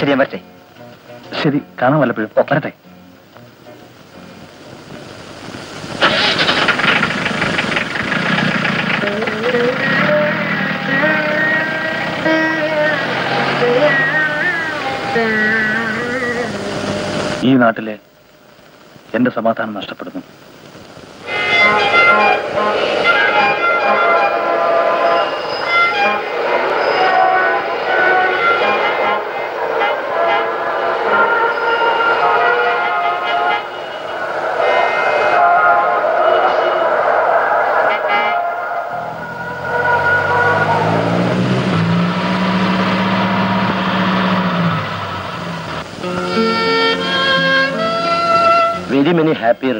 ശരി വരട്ടെ. ശരി കാണാൻ വല്ലപ്പോഴും. വരട്ടെ. ഈ നാട്ടിലെ എന്റെ സമാധാനം നഷ്ടപ്പെടുന്നു.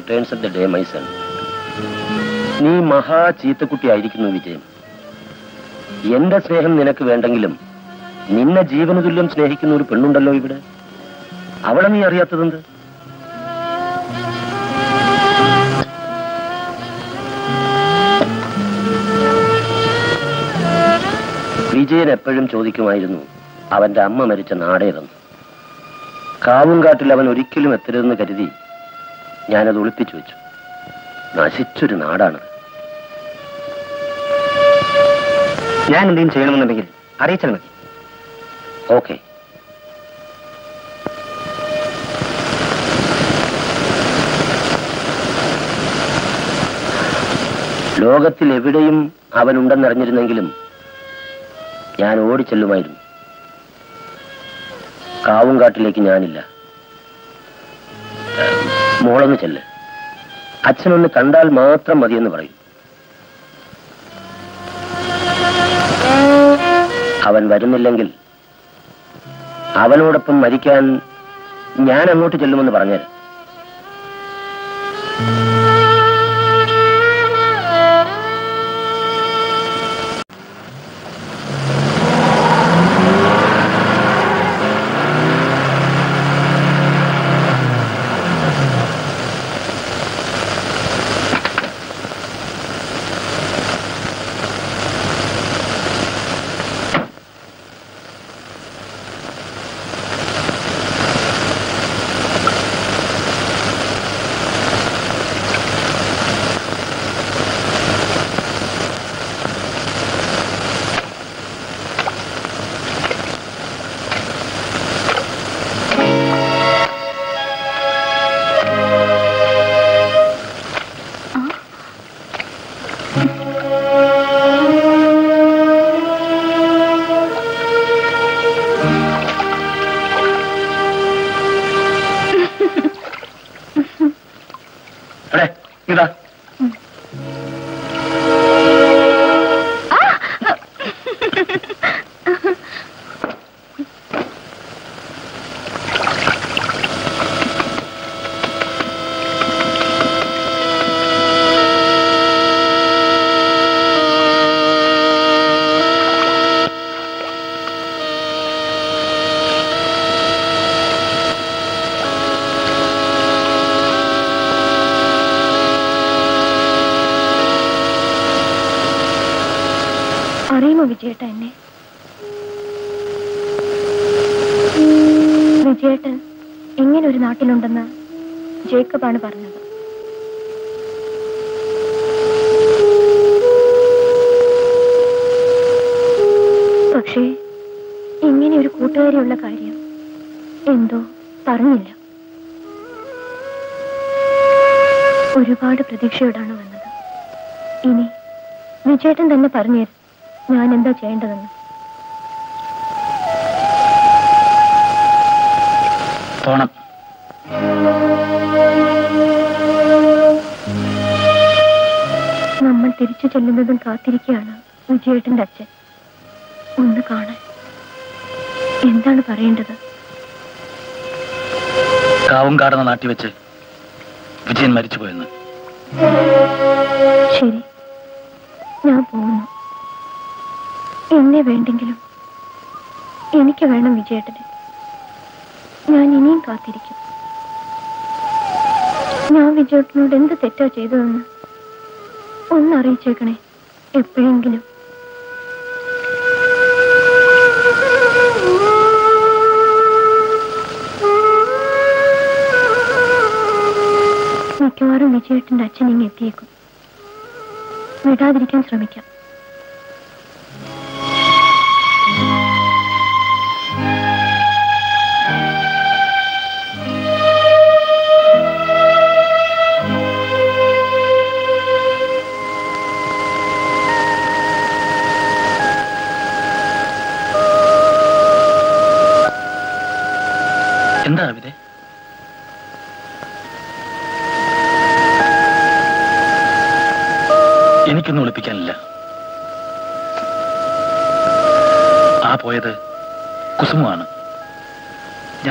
Returns of the day my son നീ മഹാ ചീത്തക്കുട്ടി ആയിരിക്കുന്നു വിജയൻ എന്റെ സ്നേഹം നിനക്ക് വേണ്ടെങ്കിലും നിന്നെ ജീവനതുല്യം സ്നേഹിക്കുന്ന ഒരു പെണ്ണുണ്ടല്ലോ ഇവിടെ. അവളെ നീ അറിയാത്തതെന്ത്? വിജയൻ എപ്പോഴും ചോദിക്കുമായിരുന്നു അവന്റെ അമ്മ മരിച്ച നാടേതെന്ന് കാവുംകാട്ടിൽ അവൻ ഒരിക്കലും എത്തരുതെന്ന് കരുതി ഞാനത് ഒളിപ്പിച്ചു വെച്ചു. നശിച്ചൊരു നാടാണ്. ഞാൻ എന്തെങ്കിലും ചെയ്യണമെന്നുണ്ടെങ്കിൽ അറിയിച്ചാൽ മതി. ഓക്കെ. ലോകത്തിൽ എവിടെയും അവനുണ്ടെന്നറിഞ്ഞിരുന്നെങ്കിലും ഞാൻ ഓടിച്ചെല്ലുമായിരുന്നു. കാവുംകാട്ടിലേക്ക് ഞാനില്ല. ഏഹ്, മോളൊന്ന് ചെല്ല്. അച്ഛനൊന്ന് കണ്ടാൽ മാത്രം മതിയെന്ന് പറയും. അവൻ വരുന്നില്ലെങ്കിൽ അവനോടൊപ്പം മരിക്കാൻ ഞാൻ അങ്ങോട്ട് ചെല്ലുമെന്ന് പറഞ്ഞേര്. അറിയുമോ വിജയേട്ട എന്നെ. വിജയേട്ടൻ എങ്ങനെ ഒരു നാട്ടിലുണ്ടെന്ന് ജേക്കബാണ് പറഞ്ഞത്. പക്ഷേ ഇങ്ങനെ ഒരു കൂട്ടുകാരിയുള്ള കാര്യം എന്തോ പറഞ്ഞില്ല. ഒരുപാട് പ്രതീക്ഷയോടാണ് വന്നത്. ഇനി വിജയേട്ടൻ തന്നെ പറഞ്ഞു ഞാൻ എന്താ ചെയ്യേണ്ടതെന്ന്? പോണം. നമ്മൾ തിരിച്ചു ചെല്ലുന്നതും കാത്തിരിക്കുകയാണ് വിജയേട്ടന്റെ അച്ഛൻ. ഒന്ന് കാണാൻ. എന്താണ് പറയേണ്ടത്? കാവും കാടുന്ന നാട്ടി വെച്ച് വിജയൻ മരിച്ചു മരിച്ചുപോയെന്ന്. ശരി. ഞാൻ പോകുന്നു എന്നെ വേണ്ടെങ്കിലും എനിക്ക് വേണം വിജയേട്ടനെ. ഞാൻ ഇനിയും കാത്തിരിക്കും. ഞാൻ വിജയേട്ടനോട് എന്ത് തെറ്റാ ചെയ്തതെന്ന് ഒന്ന് അറിയിച്ചേക്കണേ എപ്പോഴെങ്കിലും. മിക്കവാറും വിജയേട്ടന്റെ അച്ഛൻ ഇങ്ങെത്തിയേക്കും വിടാതിരിക്കാൻ ശ്രമിക്കാം.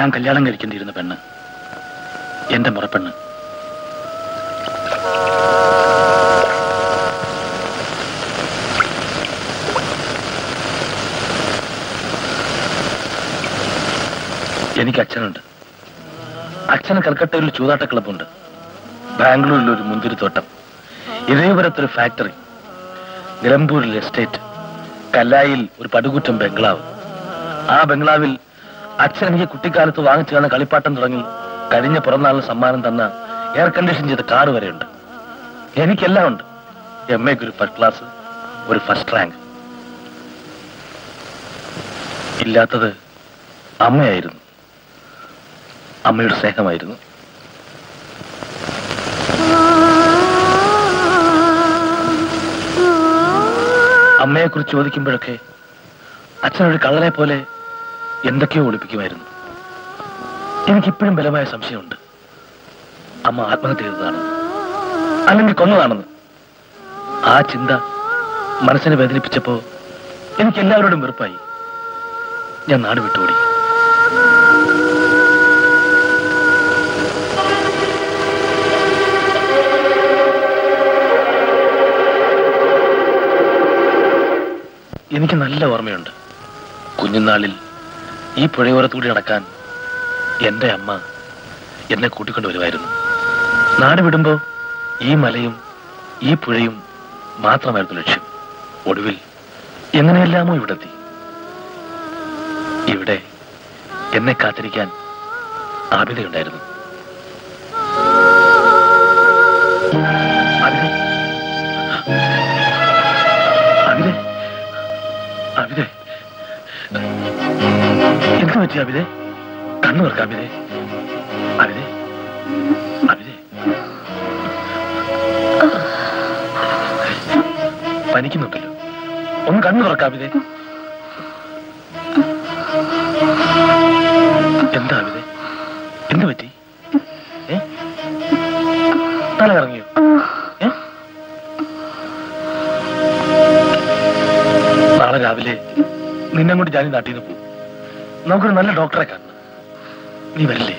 ഞാൻ കല്യാണം കഴിക്കേണ്ടിയിരുന്ന പെണ്ണ്. എന്റെ മുറപ്പെണ്ണ്. എനിക്ക് അച്ഛനുണ്ട്. അച്ഛന് കൽക്കട്ടയിൽ ചൂതാട്ട ക്ലബുണ്ട് ബാംഗ്ലൂരിൽ ഒരു മുന്തിരിത്തോട്ടം ഇതേപുരത്തൊരു ഫാക്ടറി. നിലമ്പൂരിൽ എസ്റ്റേറ്റ്. കല്ലായിൽ ഒരു പടുകൂറ്റം ബംഗ്ലാവ്. ആ ബംഗ്ലാവിൽ അച്ഛൻ എനിക്ക് കുട്ടിക്കാലത്ത് വാങ്ങിച്ചു തന്ന കളിപ്പാട്ടം തുടങ്ങി കഴിഞ്ഞ പിറന്നാളിന് സമ്മാനം തന്ന എയർ കണ്ടീഷൻ ചെയ്ത കാറ് വരെയുണ്ട്. എനിക്കെല്ലാം ഉണ്ട്. എം എക്ക് ഒരു ഫസ്റ്റ് ക്ലാസ് ഒരു ഫസ്റ്റ് റാങ്ക് ഇല്ലാത്തത് അമ്മയായിരുന്നു. അമ്മയുടെ സ്നേഹമായിരുന്നു. അമ്മയെക്കുറിച്ച് ചോദിക്കുമ്പോഴൊക്കെ അച്ഛനൊരു കള്ളനെ പോലെ എന്തൊക്കെയോ ഒളിപ്പിക്കുമായിരുന്നു. എനിക്കിപ്പോഴും ബലമായ സംശയമുണ്ട്. അമ്മ ആത്മഹത്യ ചെയ്തതാണ്? അല്ലെങ്കിൽ കൊന്നതാണെന്ന്? ആ ചിന്ത മനസ്സിനെ വേദനിപ്പിച്ചപ്പോ എനിക്ക് എല്ലാവരോടും വെറുപ്പായി. ഞാൻ നാട് വിട്ടുകൂടി എനിക്ക് നല്ല ഓർമ്മയുണ്ട്. കുഞ്ഞുനാളിൽ ഈ പുഴയോരത്തുകൂടി നടക്കാൻ എന്റെ അമ്മ എന്നെ കൂട്ടിക്കൊണ്ട് വരുമായിരുന്നു. നാട് വിടുമ്പോൾ ഈ മലയും ഈ പുഴയും മാത്രമായിരുന്നു ലക്ഷ്യം. ഒടുവിൽ എങ്ങനെയെല്ലാമോ ഇവിടെത്തി. ഇവിടെ എന്നെ കാത്തിരിക്കാൻ ആബിതയുണ്ടായിരുന്നു പറ്റി അബിതെ കണ്ണു തുറക്ക അബിതെ അബിതെ അബിതെ പനിക്കുന്നുണ്ടല്ലോ. ഒന്ന് കണ്ണു തുറക്ക അബിതെ എന്താ അബിതെ എന്ത് പറ്റി? തല കറങ്ങിയോ നാളെ രാവിലെ നിന്നെ കൊണ്ട് ഞാനീ നാട്ടിൽ നിന്ന് പോകും നമുക്കൊരു നല്ല ഡോക്ടറെ കാണണം. നീ വരില്ലേ?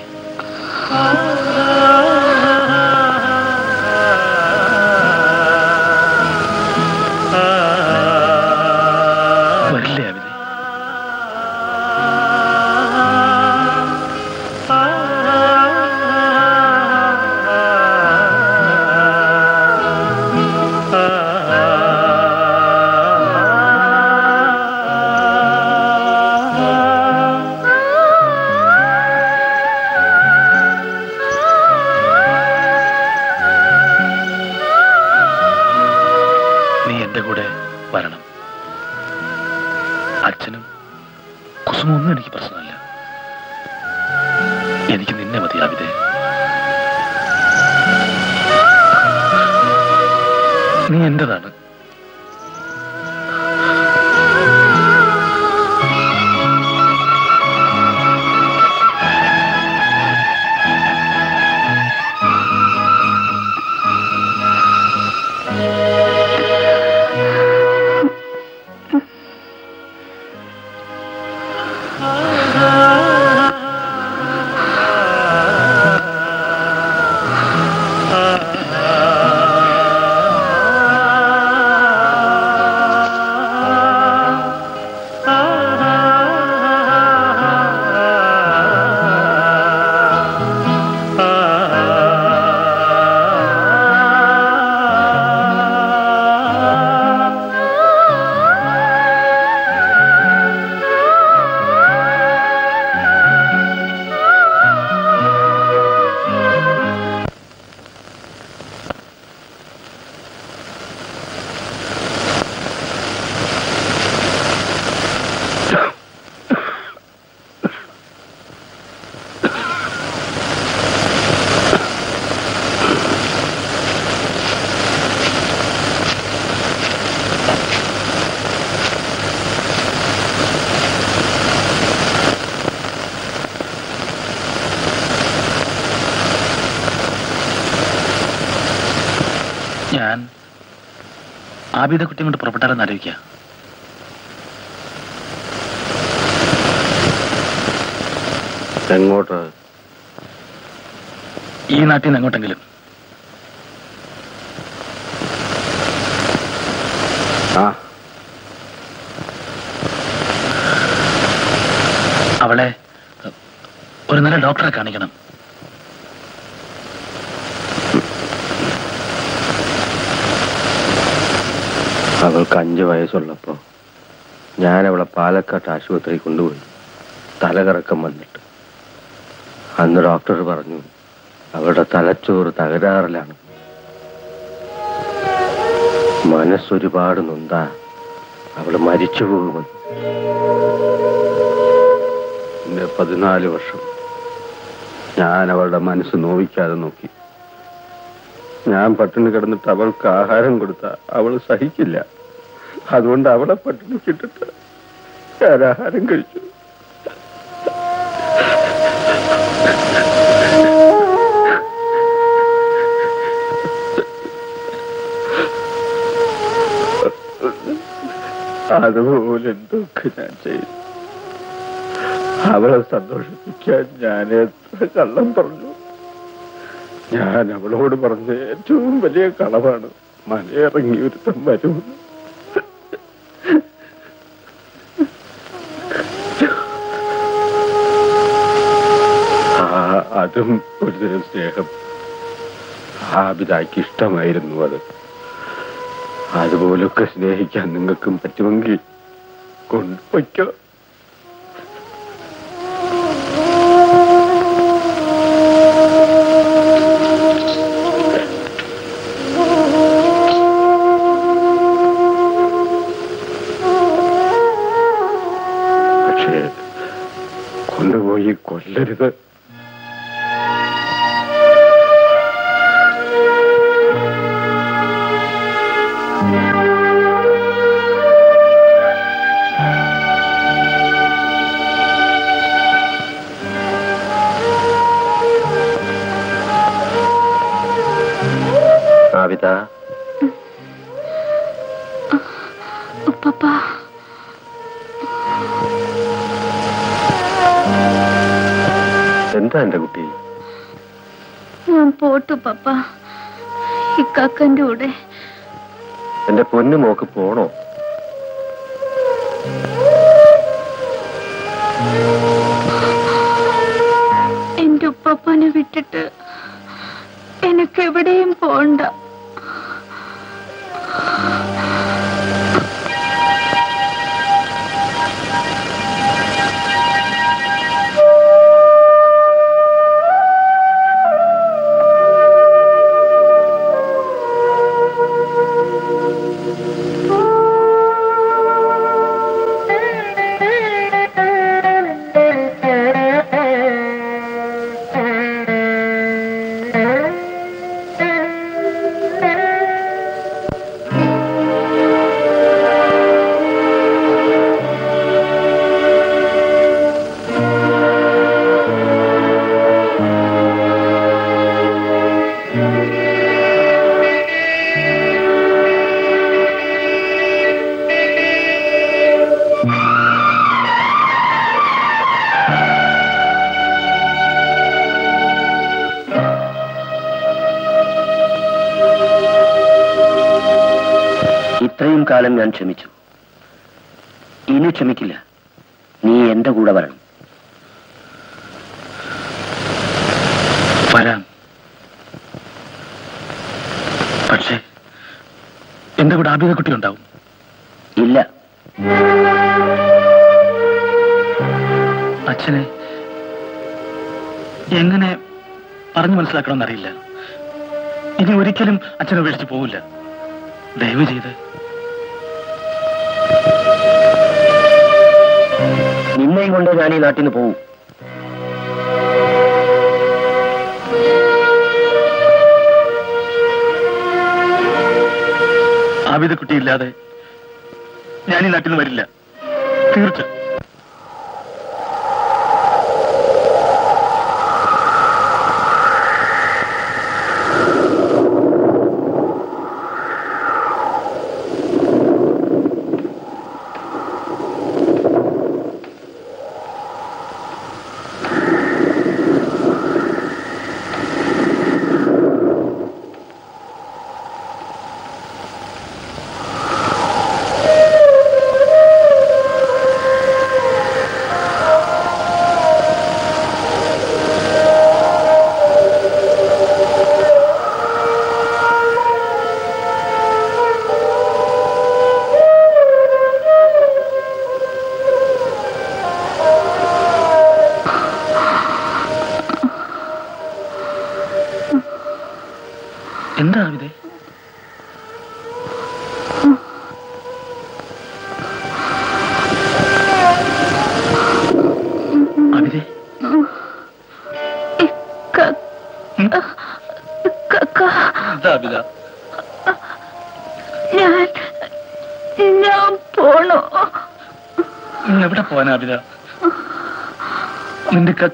ആബിദ കുട്ടി കൊണ്ട് പുറപ്പെട്ടാലെന്ന് ആലോചിക്കുക എങ്ങോട്ട്? ഈ നാട്ടിൽ നിന്ന് എങ്ങോട്ടെങ്കിലും. അവളെ ഒരു നല്ല ഡോക്ടറെ കാണിക്കണം. അവൾക്ക് അഞ്ചു വയസ്സുള്ളപ്പോ ഞാൻ അവളെ പാലക്കാട്ട് ആശുപത്രി കൊണ്ടുപോയി തലകറക്കം വന്നിട്ട്. അന്ന് ഡോക്ടർ പറഞ്ഞു അവളുടെ തലച്ചോറ് തകരാറിലാണ്. മനസ്സൊരുപാട് നൊന്താ അവൾ മരിച്ചു പോകുമെന്ന്. പതിനാല് വർഷം ഞാൻ അവളുടെ മനസ്സ് നോവിക്കാതെ നോക്കി. ഞാൻ പട്ടിണി കിടന്നിട്ട് അവൾക്ക് ആഹാരം കൊടുത്ത അവൾ സഹിക്കില്ല. അതുകൊണ്ട് അവളെ പട്ടിണിക്കിട്ടിട്ട് ഞാൻ ആഹാരം കഴിച്ചു. അതുപോലെ എന്തൊക്കെ ഞാൻ ചെയ്തു? അവളെ സന്തോഷിപ്പിക്കാൻ ഞാൻ എത്ര കള്ളം പറഞ്ഞു. ഞാൻ അവളോട് പറഞ്ഞ ഏറ്റവും വലിയ കളവാണ്. മലയിറങ്ങി ഒരുത്തം വരുമെന്ന്. അതും ഒരുതരം സ്നേഹം. ആബിദായ്ക്ക് ഇഷ്ടമായിരുന്നു അത്. അതുപോലൊക്കെ സ്നേഹിക്കാൻ നിങ്ങൾക്കും പറ്റുമെങ്കിൽ കൊണ്ടുപോയിക്കോ. കൊണ്ടുപോയി കൊല്ലരുത്. പോട്ടു പപ്പ. ഇക്കാക്കന്റെ കൂടെ. എന്റെ പൊന്നു മോക്ക് പോണോ? എന്റെ ഉപ്പപ്പനെ വിട്ടിട്ട് എനിക്ക് എവിടെയും പോണ്ട. ഇത്രയും കാലം ഞാൻ ക്ഷമിച്ചു. ഇനി ക്ഷമിക്കില്ല. നീ എന്റെ കൂടെ വരണം. വരാം. പക്ഷേ എന്റെ കൂടെ ആബിദ കുട്ടി ഉണ്ടാവും ഇല്ല. അച്ഛനെ എങ്ങനെ പറഞ്ഞു മനസ്സിലാക്കണമെന്നറിയില്ല. ഇനി ഒരിക്കലും അച്ഛനെ ഉപേക്ഷിച്ച് പോവില്ല. ദയവ് ചെയ്ത് കൊണ്ട് ഞാൻ ഈ നാട്ടിൽ നിന്ന് പോവും. ആബിദ കുട്ടി ഇല്ലാതെ ഞാൻ ഈ നാട്ടിൽ നിന്ന് വരില്ല. തീർച്ച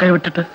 നിന്റെ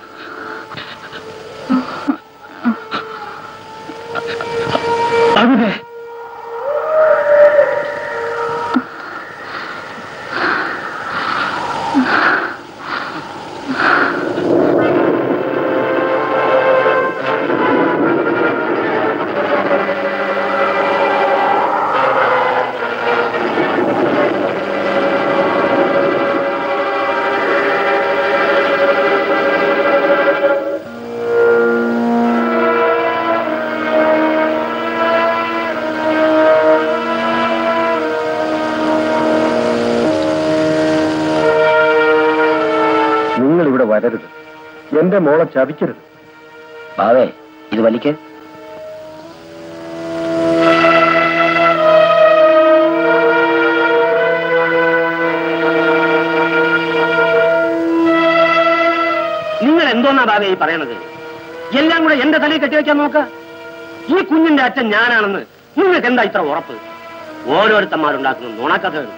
എന്റെ മോളെ ചതിക്കരുത് ബാവേ ഇത് വലിക്ക്. നിങ്ങൾ എന്തോന്നാ ബാവേ ഈ പറയണത്? എല്ലാം കൂടെ എന്റെ തലയിൽ കെട്ടിവെക്കാൻ നോക്ക. ഈ കുഞ്ഞിന്റെ അച്ഛൻ ഞാനാണെന്ന് നിങ്ങൾക്ക് എന്താ ഇത്ര ഉറപ്പ്? ഓരോരുത്തന്മാരുണ്ടാക്കുന്ന നുണക്കഥകൾ.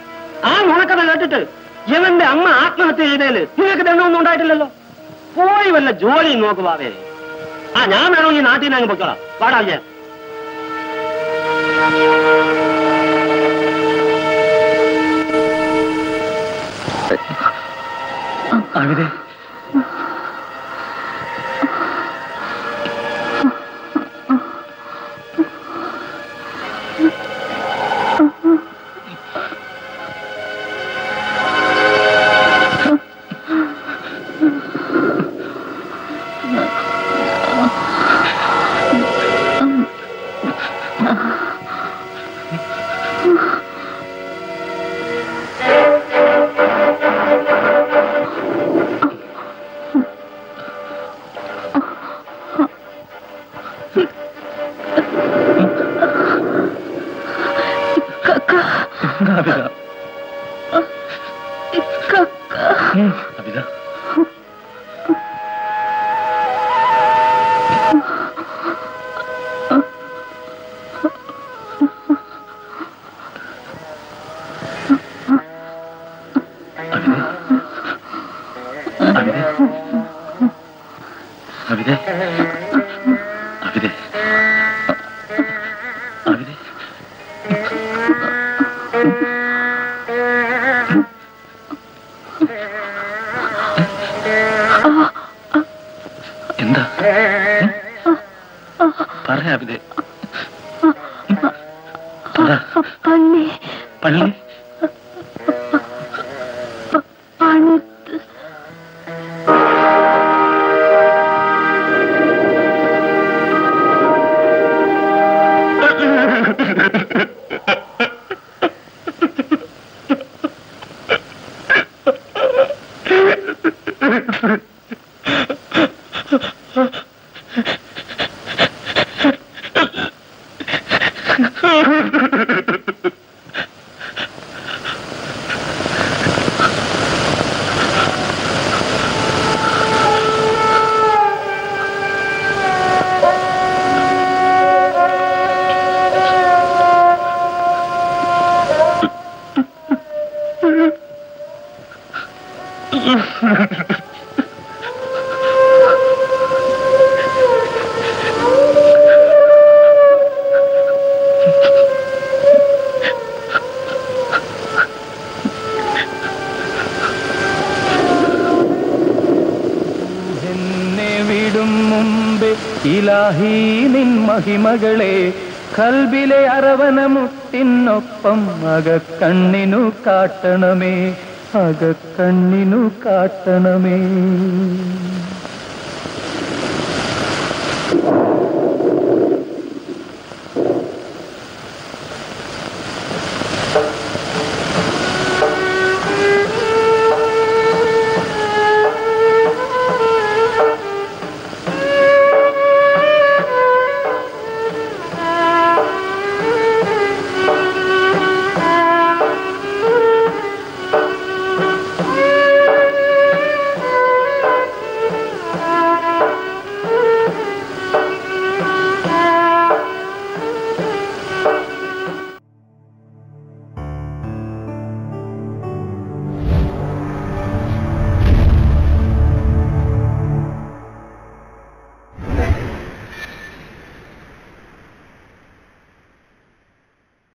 ആ നുണക്കഥ കേട്ടിട്ട് ഇവന്റെ അമ്മ ആത്മഹത്യ ചെയ്തതിൽ നിങ്ങൾക്ക് ദണ്ണമൊന്നും ഉണ്ടായിട്ടില്ലല്ലോ. പോയി വല്ല ജോലി നോക്ക് ബാബേ ആ ഞാൻ വേണമെങ്കിൽ നാട്ടിൽ നിന്ന് അങ്ങ് പൊയ്ക്കോളാം. പാടാ ഞാൻ അവിടെ കൽബിലെ അകക്കണ്ണിനു കാട്ടണമേ അകക്കണ്ണിനു കാട്ടണമേ.